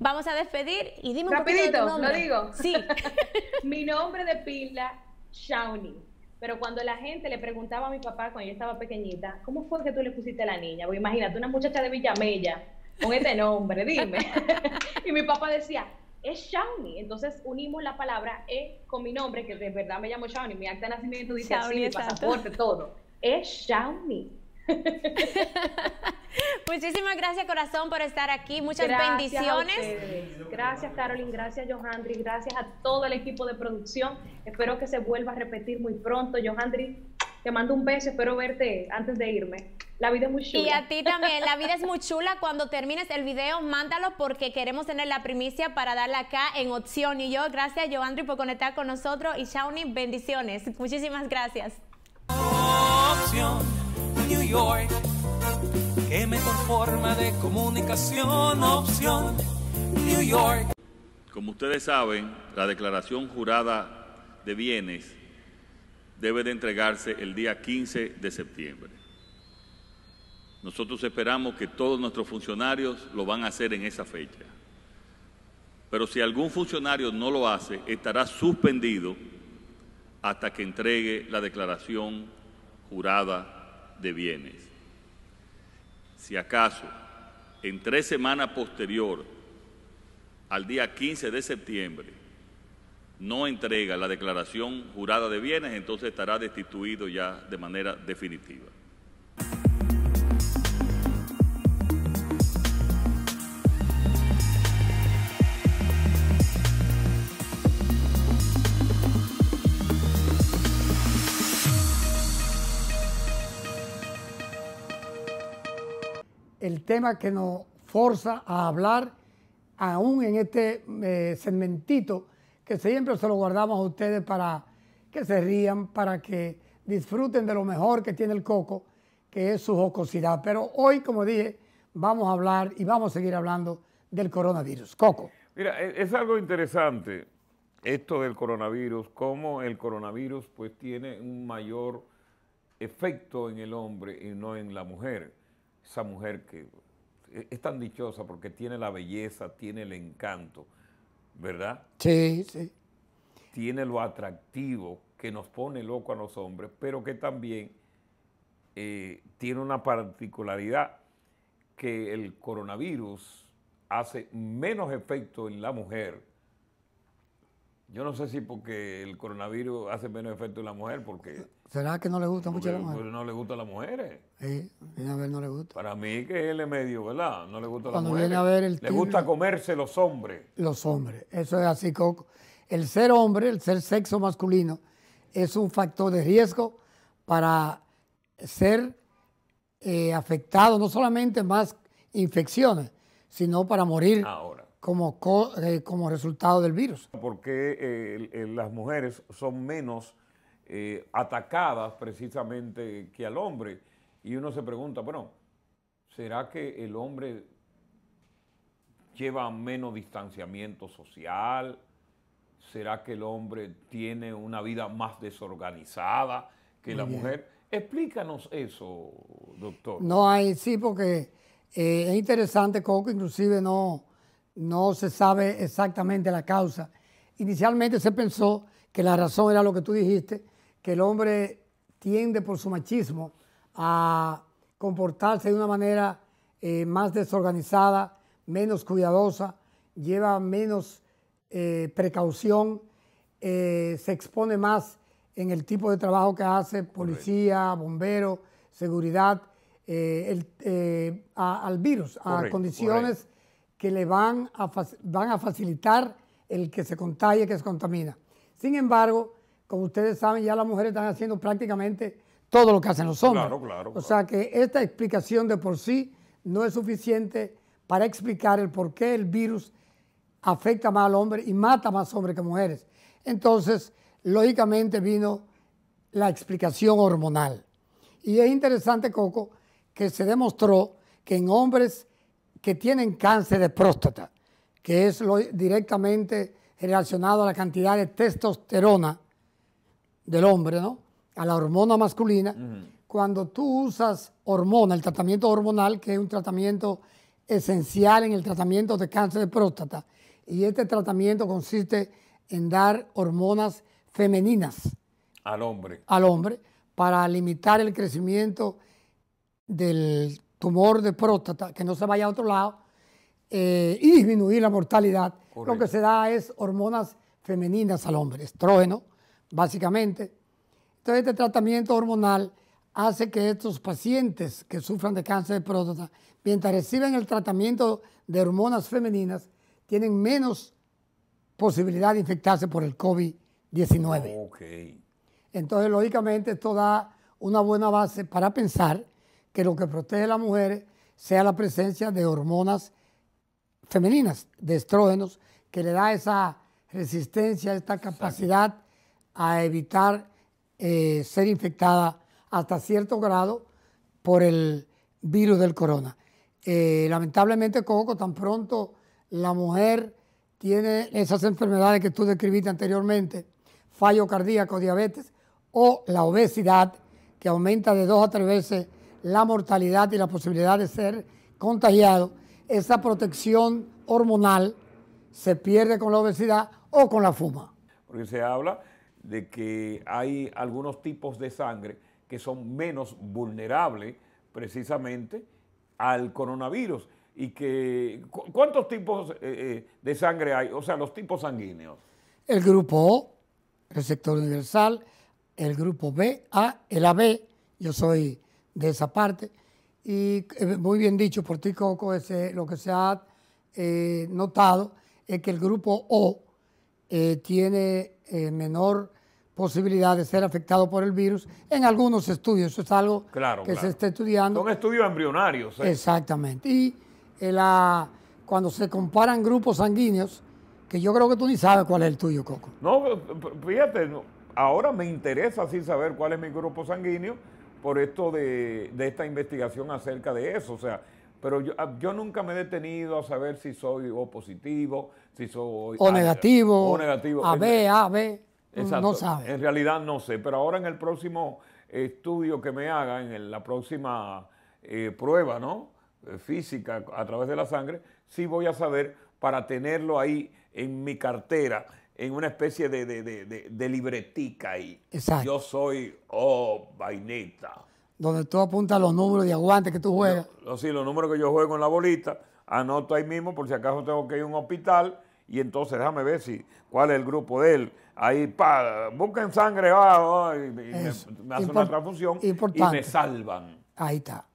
Vamos a despedir y dime un poquito de tu Rapidito, nombre. lo digo. Sí. mi nombre de pila, Shawnee. Pero cuando la gente le preguntaba a mi papá cuando yo estaba pequeñita, ¿cómo fue que tú le pusiste a la niña? Porque imagínate, una muchacha de Villamella con este nombre, dime. y mi papá decía, es Shawnee. Entonces unimos la palabra E con mi nombre, que de verdad me llamo Shawnee. Mi acta de nacimiento dice así, Shawnee, mi exacto. pasaporte, todo. Es Shawnee. Muchísimas gracias, corazón, por estar aquí. Muchas Gracias bendiciones. Gracias, Carolyn. Gracias, Johandri. Gracias a todo el equipo de producción. Espero que se vuelva a repetir muy pronto. Johandri, te mando un beso. Espero verte antes de irme. La vida es muy chula. Y a ti también, la vida es muy chula. Cuando termines el video, mándalo porque queremos tener la primicia para darla acá en opción. Y yo, gracias, Joandri, por conectar con nosotros. Y Shawnee, bendiciones. Muchísimas gracias. opción New York. Qué mejor forma de comunicación, opción New York. Como ustedes saben, la declaración jurada de bienes debe de entregarse el día 15 de septiembre. Nosotros esperamos que todos nuestros funcionarios lo van a hacer en esa fecha. Pero si algún funcionario no lo hace, estará suspendido hasta que entregue la declaración jurada de bienes. Si acaso, en tres semanas posterior al día 15 de septiembre, no entrega la declaración jurada de bienes, entonces estará destituido ya de manera definitiva. El tema que nos forza a hablar aún en este eh, segmentito que siempre se lo guardamos a ustedes para que se rían, para que disfruten de lo mejor que tiene el coco, que es su jocosidad. Pero hoy, como dije, vamos a hablar y vamos a seguir hablando del coronavirus. Coco. Mira, e- es algo interesante esto del coronavirus, cómo el coronavirus pues tiene un mayor efecto en el hombre y no en la mujer. Esa mujer que e- es tan dichosa porque tiene la belleza, tiene el encanto, ¿verdad? Sí, sí. Tiene lo atractivo que nos pone loco a los hombres, pero que también eh, tiene una particularidad que el coronavirus hace menos efecto en la mujer. Yo no sé si porque el coronavirus hace menos efecto en la mujer, porque, ¿Será que no le gusta mucho a la mujer? porque no le gusta a las mujeres. Sí, viene a ver, no le gusta. Para mí que él es medio, ¿verdad? No le gusta a las mujeres. viene a ver el le gusta comerse los hombres. Los hombres, eso es así, Coco. El ser hombre, el ser sexo masculino, es un factor de riesgo para ser eh, afectado, no solamente más infecciones, sino para morir como, co- eh, como resultado del virus. Porque eh, las mujeres son menos eh, atacadas precisamente que al hombre. Y uno se pregunta, bueno, ¿será que el hombre lleva menos distanciamiento social? ¿Será que el hombre tiene una vida más desorganizada que la mujer? Explícanos eso, doctor. No hay, sí, porque eh, es interesante, Coco, inclusive no, no se sabe exactamente la causa. Inicialmente se pensó que la razón era lo que tú dijiste, que el hombre tiende por su machismo a comportarse de una manera eh, más desorganizada, menos cuidadosa, lleva menos eh, precaución, eh, se expone más en el tipo de trabajo que hace, policía, bombero, seguridad, el- a- al virus, a Correcto, condiciones que le van a, van a facilitar el que se contagie, que se contamina. Sin embargo, como ustedes saben, ya las mujeres están haciendo prácticamente todo lo que hacen los hombres. Claro, claro, O sea que esta explicación de por sí no es suficiente para explicar el por qué el virus afecta más al hombre y mata más hombres que mujeres. Entonces, lógicamente vino la explicación hormonal. Y es interesante, Coco, que se demostró que en hombres que tienen cáncer de próstata, que es lo directamente relacionado a la cantidad de testosterona del hombre, ¿no? A la hormona masculina, cuando tú usas hormona, el tratamiento hormonal, que es un tratamiento esencial en el tratamiento de cáncer de próstata, y este tratamiento consiste en dar hormonas femeninas Al hombre. al hombre para limitar el crecimiento del tumor de próstata, que no se vaya a otro lado, eh, y disminuir la mortalidad. Lo que se da es hormonas femeninas al hombre, estrógeno, básicamente. Entonces, este tratamiento hormonal hace que estos pacientes que sufran de cáncer de próstata, mientras reciben el tratamiento de hormonas femeninas, tienen menos posibilidad de infectarse por el COVID-19. Ok. Entonces, lógicamente, esto da una buena base para pensar que lo que protege a las mujeres sea la presencia de hormonas femeninas, de estrógenos, que le da esa resistencia, esta capacidad a evitar eh, ser infectada hasta cierto grado por el virus del corona. Eh, lamentablemente, Coco, tan pronto la mujer tiene esas enfermedades que tú describiste anteriormente, fallo cardíaco, diabetes o la obesidad, que aumenta de dos a tres veces la mortalidad y la posibilidad de ser contagiado, esa protección hormonal se pierde con la obesidad o con la fuma. Porque se habla de que hay algunos tipos de sangre que son menos vulnerables precisamente al coronavirus. Y que, ¿cu- ¿cuántos tipos eh, eh, de sangre hay? O sea, los tipos sanguíneos. El grupo O, receptor universal, el grupo B, A, el AB, yo soy de esa parte. Y eh, muy bien dicho por ti, Coco, ese- lo que se ha eh, notado es que el grupo O eh, tiene eh, menor posibilidad de ser afectado por el virus en algunos estudios. Eso es algo Claro, que se está estudiando. Son estudios embrionarios. Exactamente. Y la- cuando se comparan grupos sanguíneos, que yo creo que tú ni sabes cuál es el tuyo, Coco. No, fíjate, ahora me interesa así saber cuál es mi grupo sanguíneo por esto de, de esta investigación acerca de eso. O sea, pero yo, ah, yo nunca me he detenido a saber si soy O positivo, si soy... O A- negativo, O negativo. AB, AB, Exacto. no sabe. En realidad no sé, pero ahora en el próximo estudio que me haga, en el- la próxima eh, prueba, ¿no? Eh, Física a través de la sangre, sí voy a saber para tenerlo ahí en mi cartera, en una especie de, de, de- libretica ahí. Exacto. Yo soy, oh, vainita. Donde tú apuntas los números de aguante que tú juegas. Lo- Sí, los números que yo juego en la bolita, anoto ahí mismo por si acaso tengo que ir a un hospital y entonces déjame ver si cuál es el grupo de él. Ahí, pa, busquen sangre, ah, ah, y, y me, me hace una transfusión y importante. me salvan. Ahí está.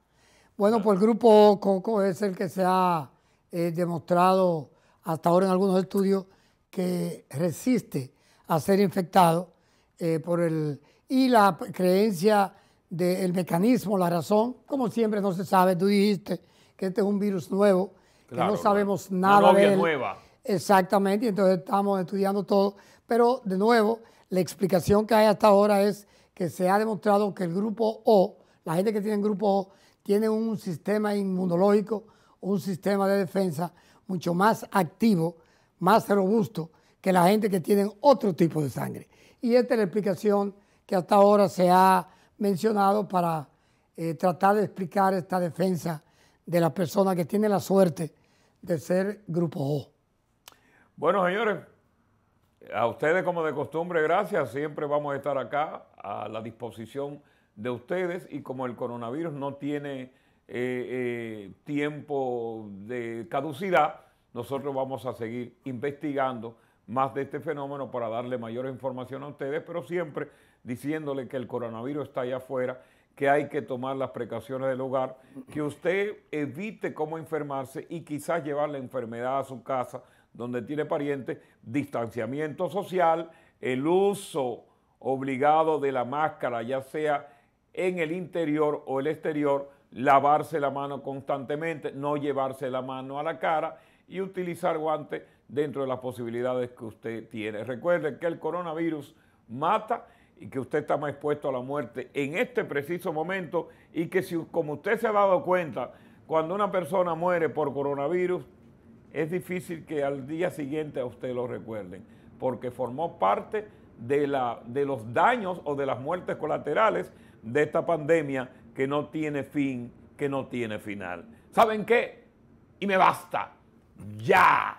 Bueno, pues el grupo Coco es el que se ha eh, demostrado hasta ahora en algunos estudios que resiste a ser infectado eh, por el, y la creencia del mecanismo, la razón, como siempre no se sabe, tú dijiste que este es un virus nuevo, que no sabemos nada de él. nueva. Exactamente, y entonces estamos estudiando todo, pero de nuevo, la explicación que hay hasta ahora es que se ha demostrado que el grupo O, la gente que tiene el grupo O, tiene un sistema inmunológico, un sistema de defensa mucho más activo, más robusto que la gente que tiene otro tipo de sangre. Y esta es la explicación que hasta ahora se ha mencionado para eh, tratar de explicar esta defensa de las personas que tienen la suerte de ser grupo O. Bueno, señores, a ustedes como de costumbre, gracias. Siempre vamos a estar acá a la disposición de ustedes y como el coronavirus no tiene eh, eh, tiempo de caducidad, nosotros vamos a seguir investigando más de este fenómeno para darle mayor información a ustedes, pero siempre diciéndole que el coronavirus está allá afuera, que hay que tomar las precauciones del hogar, que usted evite cómo enfermarse y quizás llevar la enfermedad a su casa donde tiene parientes, distanciamiento social, el uso obligado de la máscara, ya sea en el interior o el exterior, lavarse la mano constantemente, no llevarse la mano a la cara y utilizar guantes dentro de las posibilidades que usted tiene. Recuerde que el coronavirus mata y que usted está más expuesto a la muerte en este preciso momento y que si, como usted se ha dado cuenta, cuando una persona muere por coronavirus, es difícil que al día siguiente a usted lo recuerden, porque formó parte de, la, de los daños o de las muertes colaterales de esta pandemia que no tiene fin, que no tiene final. ¿Saben qué? Y me basta. Ya.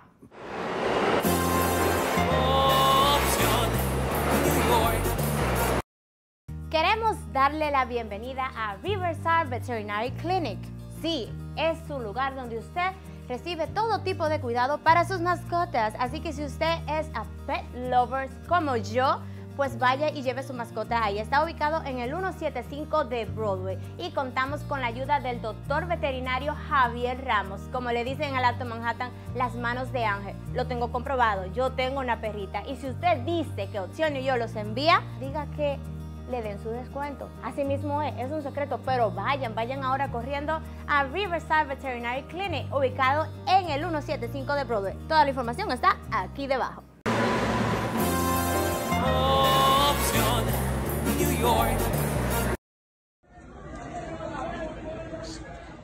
Queremos darle la bienvenida a Riverside Veterinary Clinic. Sí, es un lugar donde usted recibe todo tipo de cuidado para sus mascotas. Así que si usted es a pet lovers como yo, pues vaya y lleve su mascota ahí. Está ubicado en el 175 de Broadway y contamos con la ayuda del doctor veterinario Javier Ramos. Como le dicen en el Alto Manhattan, las manos de ángel. Lo tengo comprobado. Yo tengo una perrita. Y si usted dice que Opción y yo los envía, diga que le den su descuento. Así mismo es, es un secreto, pero vayan, vayan ahora corriendo a Riverside Veterinary Clinic, ubicado en el 175 de Broadway. Toda la información está aquí debajo. New York.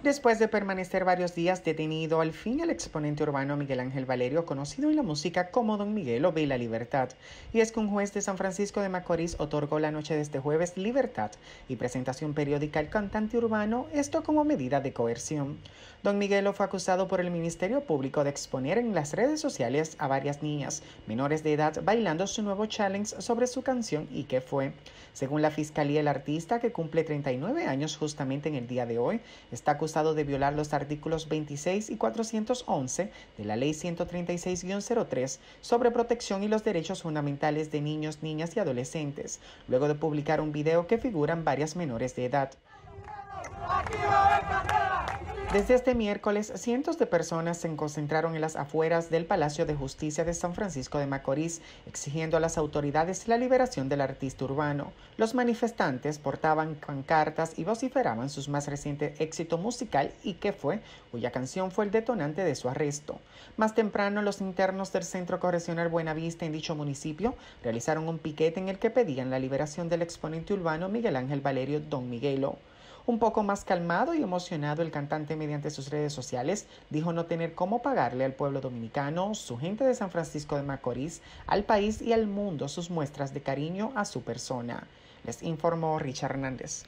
Después de permanecer varios días detenido, al fin el exponente urbano Miguel Ángel Valerio, conocido en la música como Don Miguelo, ve la libertad. Y es que un juez de San Francisco de Macorís otorgó la noche de este jueves libertad y presentación periódica al cantante urbano, esto como medida de coerción. Don Miguelo fue acusado por el Ministerio Público de exponer en las redes sociales a varias niñas menores de edad bailando su nuevo challenge sobre su canción y qué fue. Según la Fiscalía, el artista, que cumple 39 años justamente en el día de hoy, está acusado de violar los artículos 26 y 411 de la Ley 136-03 sobre protección y los derechos fundamentales de niños, niñas y adolescentes, luego de publicar un video que figuran varias menores de edad. Desde este miércoles, cientos de personas se concentraron en las afueras del Palacio de Justicia de San Francisco de Macorís, exigiendo a las autoridades la liberación del artista urbano. Los manifestantes portaban pancartas y vociferaban su más reciente éxito musical y que fue, cuya canción fue el detonante de su arresto. Más temprano, los internos del Centro Correccional Buenavista en dicho municipio realizaron un piquete en el que pedían la liberación del exponente urbano Miguel Ángel Valerio Don Miguelo. Un poco más calmado y emocionado, el cantante mediante sus redes sociales dijo no tener cómo pagarle al pueblo dominicano, su gente de San Francisco de Macorís, al país y al mundo sus muestras de cariño a su persona. Les informó Richard Hernández.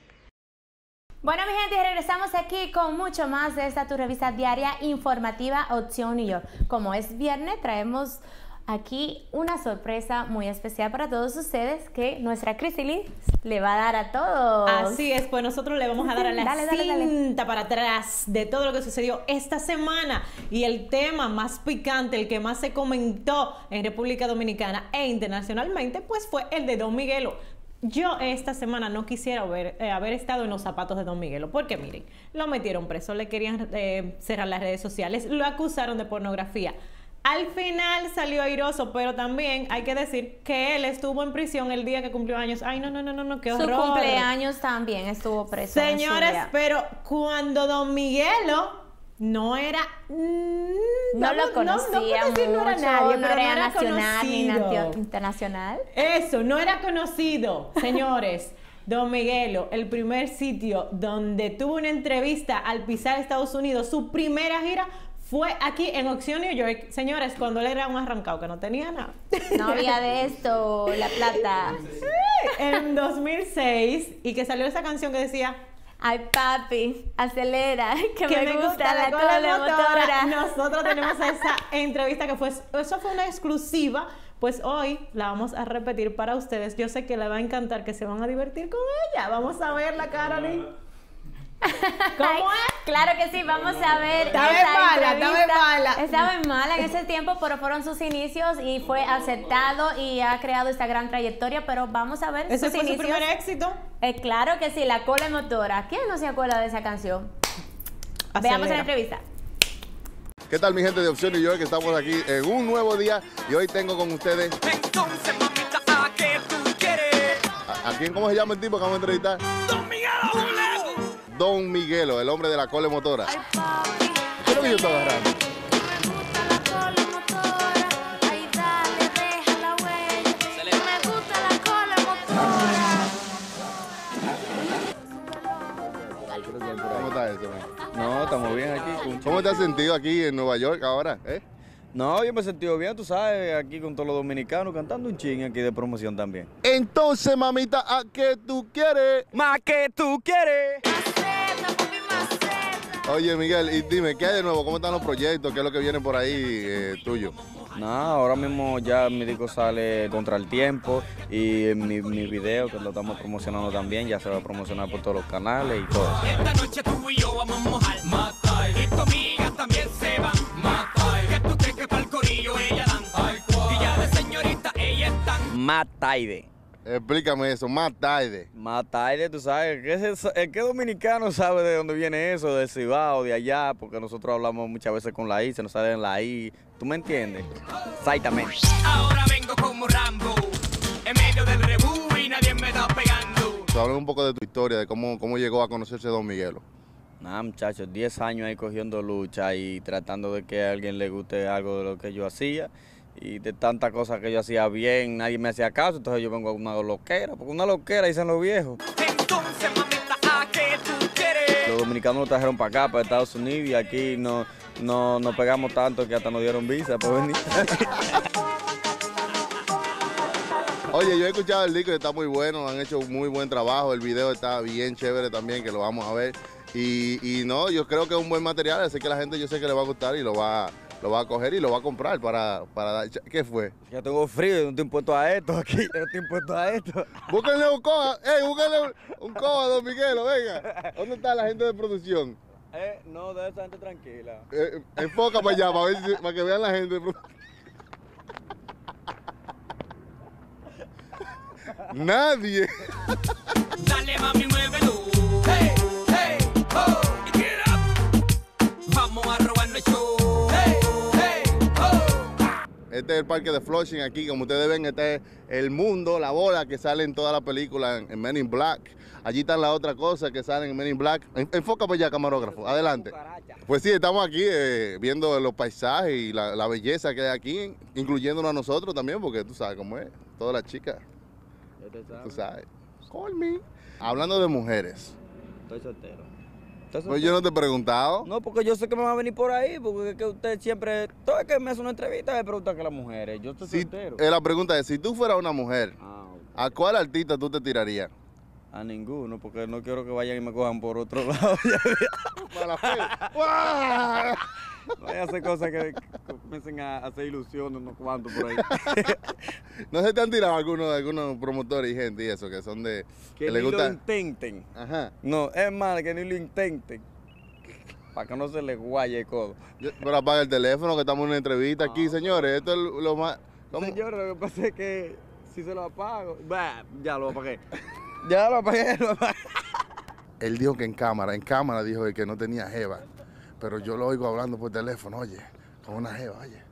Bueno, mi gente, regresamos aquí con mucho más de esta tu revista diaria informativa Opción New York. Como es viernes, traemos aquí una sorpresa muy especial para todos ustedes que nuestra Crisily le va a dar a todos. Así es, pues nosotros le vamos a dar a la Dale, dale, dale. cinta para atrás de todo lo que sucedió esta semana y el tema más picante, el que más se comentó en República Dominicana e internacionalmente, pues fue el de Don Miguelo. Yo esta semana no quisiera haber, eh, haber estado en los zapatos de Don Miguelo, porque miren, lo metieron preso, le querían eh, cerrar las redes sociales, lo acusaron de pornografía. Al final salió airoso, pero también hay que decir que él estuvo en prisión el día que cumplió años. Ay, no, no, no, no, no qué Su horror. cumpleaños también estuvo preso. su Señores, pero cuando Don Miguelo no era. no lo conocía no, no decir no era mucho, nadie, no pero era no era nacional ni conocido. natio- internacional. Eso, no era conocido, señores. Don Miguelo, el primer sitio donde tuvo una entrevista al pisar Estados Unidos, su primera gira fue aquí en Oxon, New York. Señores, cuando él era un arrancado que no tenía nada. No había de esto, La Plata. en 2006 y que salió esa canción que decía Ay, papi, acelera, que, me, gusta, la, cola cola motora. motora. Nosotros tenemos esa entrevista que fue, eso fue una exclusiva. Pues hoy la vamos a repetir para ustedes. Yo sé que le va a encantar, que se van a divertir con ella. Vamos a verla, Caroline. ¿Cómo es? Claro que sí, vamos a ver. Estaba en mala, estaba en mala. Estaba en mala en ese tiempo, pero fueron sus inicios y fue aceptado y ha creado esta gran trayectoria. Pero vamos a ver Ese sus fue su primer éxito. Eh, claro que sí, la cola motora. ¿Quién no se acuerda de esa canción? Veamos la Acelera. entrevista. ¿Qué tal mi gente de Opción New York? Estamos aquí en un nuevo día y hoy tengo con ustedes... ¿A, a quién cómo se llama el tipo que vamos a entrevistar? Don Miguelo Don Miguelo, el hombre de la cole motora. ¿Qué es lo que yo estoy agarrando? ¿Cómo está eso? man? No, estamos bien aquí. ¿Cómo te has sentido aquí en Nueva York ahora? eh? No, yo me he sentido bien, tú sabes, aquí con todos los dominicanos cantando un ching aquí de promoción también. Entonces, mamita, ¿a qué tú quieres? Más que tú quieres. Oye, Miguel, y dime, ¿qué hay de nuevo? ¿Cómo están los proyectos? ¿Qué es lo que viene por ahí eh, tuyo? Nada, ahora mismo ya mi disco sale contra el tiempo y mi, mi video que lo estamos promocionando también ya se va a promocionar por todos los canales y todo. Esta noche tú y yo vamos a mojar Mata Y tu amiga también se van Mata Que tú crees que para el corillo ella dan Y ya de señorita ella es tan Mataide. Explícame eso, Mataide. Mataide, tú sabes, ¿qué, es qué dominicano sabe de dónde viene eso? Del Cibao, de allá, porque nosotros hablamos muchas veces con la I, se nos sale en la I. ¿Tú me entiendes? Exactamente. Ahora vengo como Rambo En medio del rebú y nadie me está pegando Habla un poco de tu historia, de cómo, cómo llegó a conocerse Don Miguelo. Nada, muchachos, 10 años ahí cogiendo lucha y tratando de que a alguien le guste algo de lo que yo hacía. Y de tantas cosas que yo hacía bien, nadie me hacía caso, entonces yo vengo a una loquera, porque una loquera dicen los viejos. Entonces mamita, ¿a qué tú quieres? Los dominicanos lo trajeron para acá, para Estados Unidos, y aquí no, no, no pegamos tanto que hasta nos dieron visa para venir. Oye, yo he escuchado el disco y está muy bueno, han hecho un muy buen trabajo, el video está bien chévere también, que lo vamos a ver. Y, y no, yo creo que es un buen material, así que la gente yo sé que le va a gustar y lo va, lo va a coger y lo va a comprar para, para dar... ¿Qué fue? Ya tengo frío, yo no estoy impuesto a esto aquí, yo no estoy impuesto a esto. Búsquenle un coja, ey, búsquenle un, un coja, Don Miguelo, venga. ¿Dónde está la gente de producción? Eh, no, de esa gente tranquila. Eh, enfoca para allá, para, ver si- para que vean la gente de producción. Nadie. Dale mami, Este es el parque de Flushing aquí, como ustedes ven, este es el mundo, la bola que sale en toda la película en, en Men in Black. Allí están las otras cosas que salen en Men in Black. En- Enfoca allá, camarógrafo, adelante. Pues sí, estamos aquí eh, viendo los paisajes y la, la belleza que hay aquí, incluyéndonos a nosotros también, porque tú sabes cómo es, todas las chicas, tú sabes. Call me. Hablando de mujeres, Estoy soltero. Estoy pues yo no te he preguntado. No, porque yo sé que me va a venir por ahí, porque es que usted siempre, todo el que me hace una entrevista me pregunta que las mujeres, yo estoy Si- soltero. eh, la pregunta es, si tú fueras una mujer, ¿a cuál artista tú te tirarías? A ninguno, porque no quiero que vayan y me cojan por otro lado. No vaya a hacer cosas que que comiencen a hacer ilusiones, no cuanto por ahí. ¿No se te han tirado algunos, algunos promotores y gente y eso que son de... Que les ni gusta- lo intenten. Ajá. No, es más, que ni lo intenten. Para que no se les guaye el codo. Yo- Pero apaga el teléfono que estamos en una entrevista aquí, señores. Esto es lo más... ¿cómo? Señores, lo que pasa es que si se lo apago, bah, ya lo apagué. Ya lo apagué, lo apagué. Él dijo que en cámara, en cámara dijo que no tenía jeva. Pero yo lo oigo hablando por teléfono, oye, con una jeva, oye.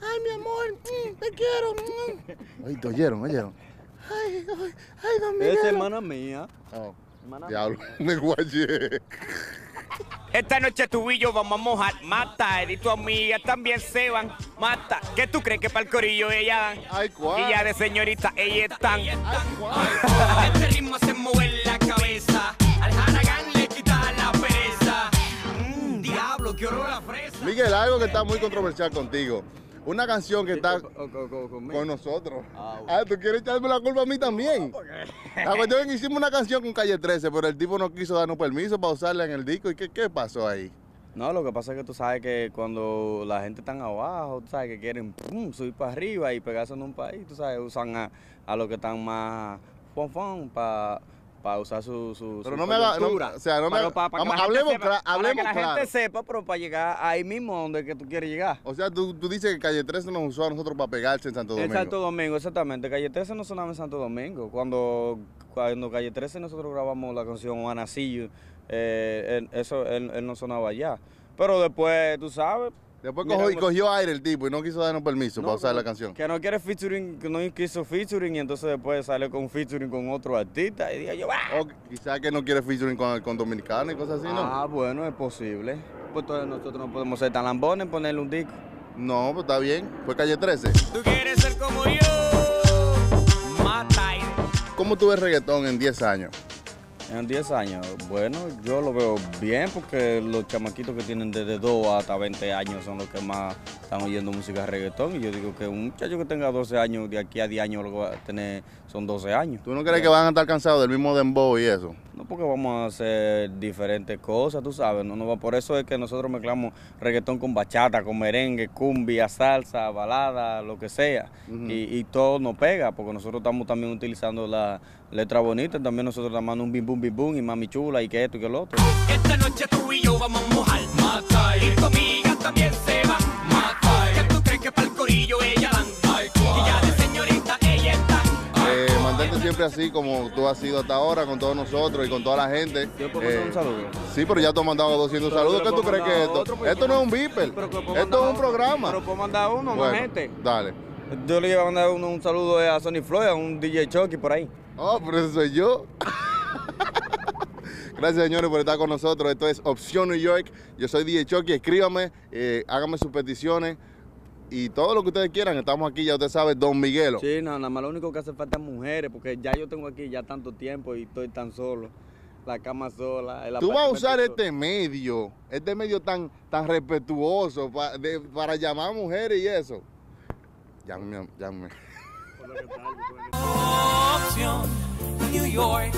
Ay, mi amor, mm, te quiero. mm. Ay, ¿te oyeron? ¿Oyeron? Ay, ay, ay, don Esa Miguel. hermana mía. Oh, diablo, me guayé. Esta noche tú y yo vamos a mojar, mata, y tu amiga también se van, mata. ¿Qué tú crees que para el corillo ella dan? Ay, cuál. Y ya de señorita ella están. Este ritmo hace mover la cabeza. Al qué olor a fresa. Miguel, algo que está muy controversial contigo. Una canción que está con nosotros. Ah, ¿tú quieres echarme la culpa a mí también? La cuestión es que hicimos una canción con Calle 13, pero el tipo no quiso darnos permiso para usarla en el disco. ¿Y qué, qué pasó ahí? No, lo que pasa es que tú sabes que cuando la gente está abajo, tú sabes que quieren pum, subir para arriba y pegarse en un país, tú sabes, usan a, a los que están más fon para usar su, su Pero su no me haga- no- o sea, no me Para- haga- para- para vamos, hablemos sepa- cla- para hablemos que la claro. gente sepa, pero para llegar ahí mismo donde que tú quieres llegar. O sea, tú, tú dices que Calle 13 nos usó a nosotros para pegarse en Santo En Domingo. Santo Domingo, exactamente. Calle 13 no sonaba en Santo Domingo. Cuando, cuando Calle 13 nosotros grabamos la canción Anacillo, eh, eso, él, él no sonaba allá. Pero después, tú sabes. Después mira cogió, y cómo- cogió aire el tipo y no quiso darnos permiso No, para usar la canción. Que no quiere featuring, que no quiso featuring y entonces después sale con featuring con otro artista y digo yo, ¡ah! O quizás que no quiere featuring con, con dominicano y cosas así, ¿no? Ah, bueno, es posible. Pues entonces nosotros no podemos ser tan lambones en ponerle un disco. No, pues está bien. Fue Calle 13. Tú quieres ser como yo. Mata ¿Cómo tú ves reggaetón en 10 años? En 10 años, bueno, yo lo veo bien porque los chamaquitos que tienen desde 2 hasta 20 años son los que más están oyendo música reggaetón. Y yo digo que un muchacho que tenga 12 años, de aquí a 10 años lo va a tener son 12 años. ¿Tú no crees que van a estar cansados del mismo dembow y eso? No, porque vamos a hacer diferentes cosas, tú sabes. No, no, va- por eso es que nosotros mezclamos reggaetón con bachata, con merengue, cumbia, salsa, balada, lo que sea. y, y todo nos pega, porque nosotros estamos también utilizando la letra bonita. También nosotros estamos dando un bim bum bim bum y mami chula y que esto y que lo otro. Esta noche tú y yo vamos a mojar. Mata y tu amiga también se va. Mata ¿Qué tú crees que para el corillo ella dan? Siempre así como tú has sido hasta ahora con todos nosotros y con toda la gente. ¿Yo puedo mandar un saludo? Sí, pero ya tú has mandado 200 Pero saludos. ¿Qué tú crees que es esto? otro, pues, Esto no es un beeper. Esto es un programa. Pero puedo mandar uno, Bueno, más gente. Dale. Yo le iba a mandar un, un saludo a Sony Floyd, a un DJ Chucky por ahí. Oh, pero ese soy yo. Gracias, señores, por estar con nosotros. Esto es Opción New York. Yo soy DJ Chucky. Escríbame, eh, háganme sus peticiones y todo lo que ustedes quieran. Estamos aquí, ya usted sabe, Don Miguelo. Sí, no, nada más lo único que hace falta es mujeres, porque ya yo tengo aquí ya tanto tiempo y estoy tan solo. La cama sola. el Tú vas a usar solo. este medio, este medio tan, tan respetuoso pa- de- para llamar a mujeres y eso. Llámame, llámame. Opción New York.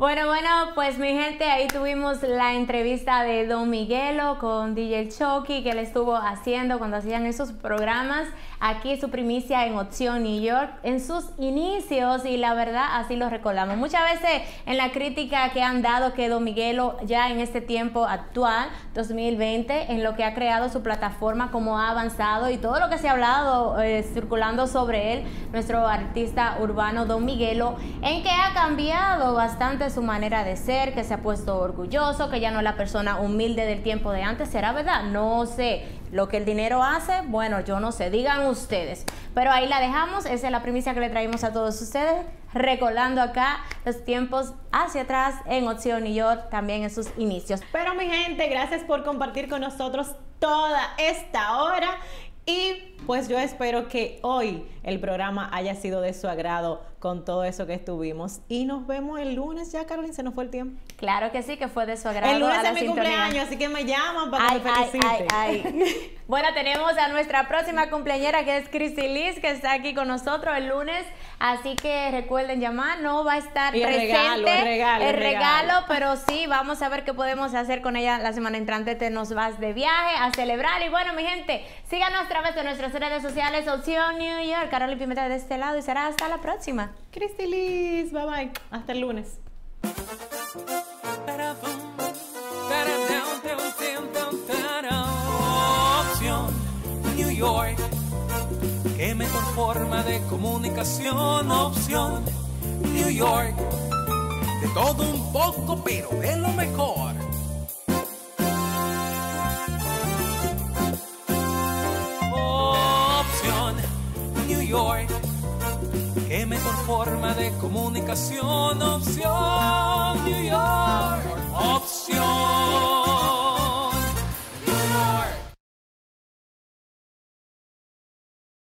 Bueno, bueno, pues mi gente, ahí tuvimos la entrevista de Don Miguelo con DJ Chucky que él estuvo haciendo cuando hacían esos programas. Aquí su primicia en Opción New York en sus inicios y la verdad así lo recordamos. Muchas veces en la crítica que han dado que Don Miguelo ya en este tiempo actual, 2020, en lo que ha creado su plataforma, cómo ha avanzado y todo lo que se ha hablado eh, circulando sobre él, nuestro artista urbano Don Miguelo, en que ha cambiado bastante su manera de ser, que se ha puesto orgulloso, que ya no es la persona humilde del tiempo de antes, ¿será verdad? No sé. Lo que el dinero hace, bueno, yo no sé, digan ustedes. Pero ahí la dejamos, esa es la primicia que le traemos a todos ustedes, recordando acá los tiempos hacia atrás en Opción New York, también en sus inicios. Pero mi gente, gracias por compartir con nosotros toda esta hora y pues yo espero que hoy el programa haya sido de su agrado con todo eso que estuvimos y nos vemos el lunes ya Carolina se nos fue el tiempo Claro que sí, que fue de su agrado. el lunes a la es mi sintonía. cumpleaños así que me llaman para que Ay, me ay, feliciten ay, ay. Bueno, tenemos a nuestra próxima cumpleañera que es Christy Liz, que está aquí con nosotros el lunes. Así que recuerden llamar, no va a estar Y el presente regalo, el regalo, el el regalo, regalo. pero sí, vamos a ver qué podemos hacer con ella la semana entrante. Te nos vas de viaje a celebrar. Y bueno, mi gente, síganos a través de nuestras redes sociales, Opción New York, Carolina Pimenta de este lado y será hasta la próxima semana. Cristi Liz, bye bye. Hasta el lunes. Opción, New York. Qué mejor forma de comunicación. Opción New York. De todo un poco, pero de lo mejor. Opción New York forma de comunicación, opción New York, opción.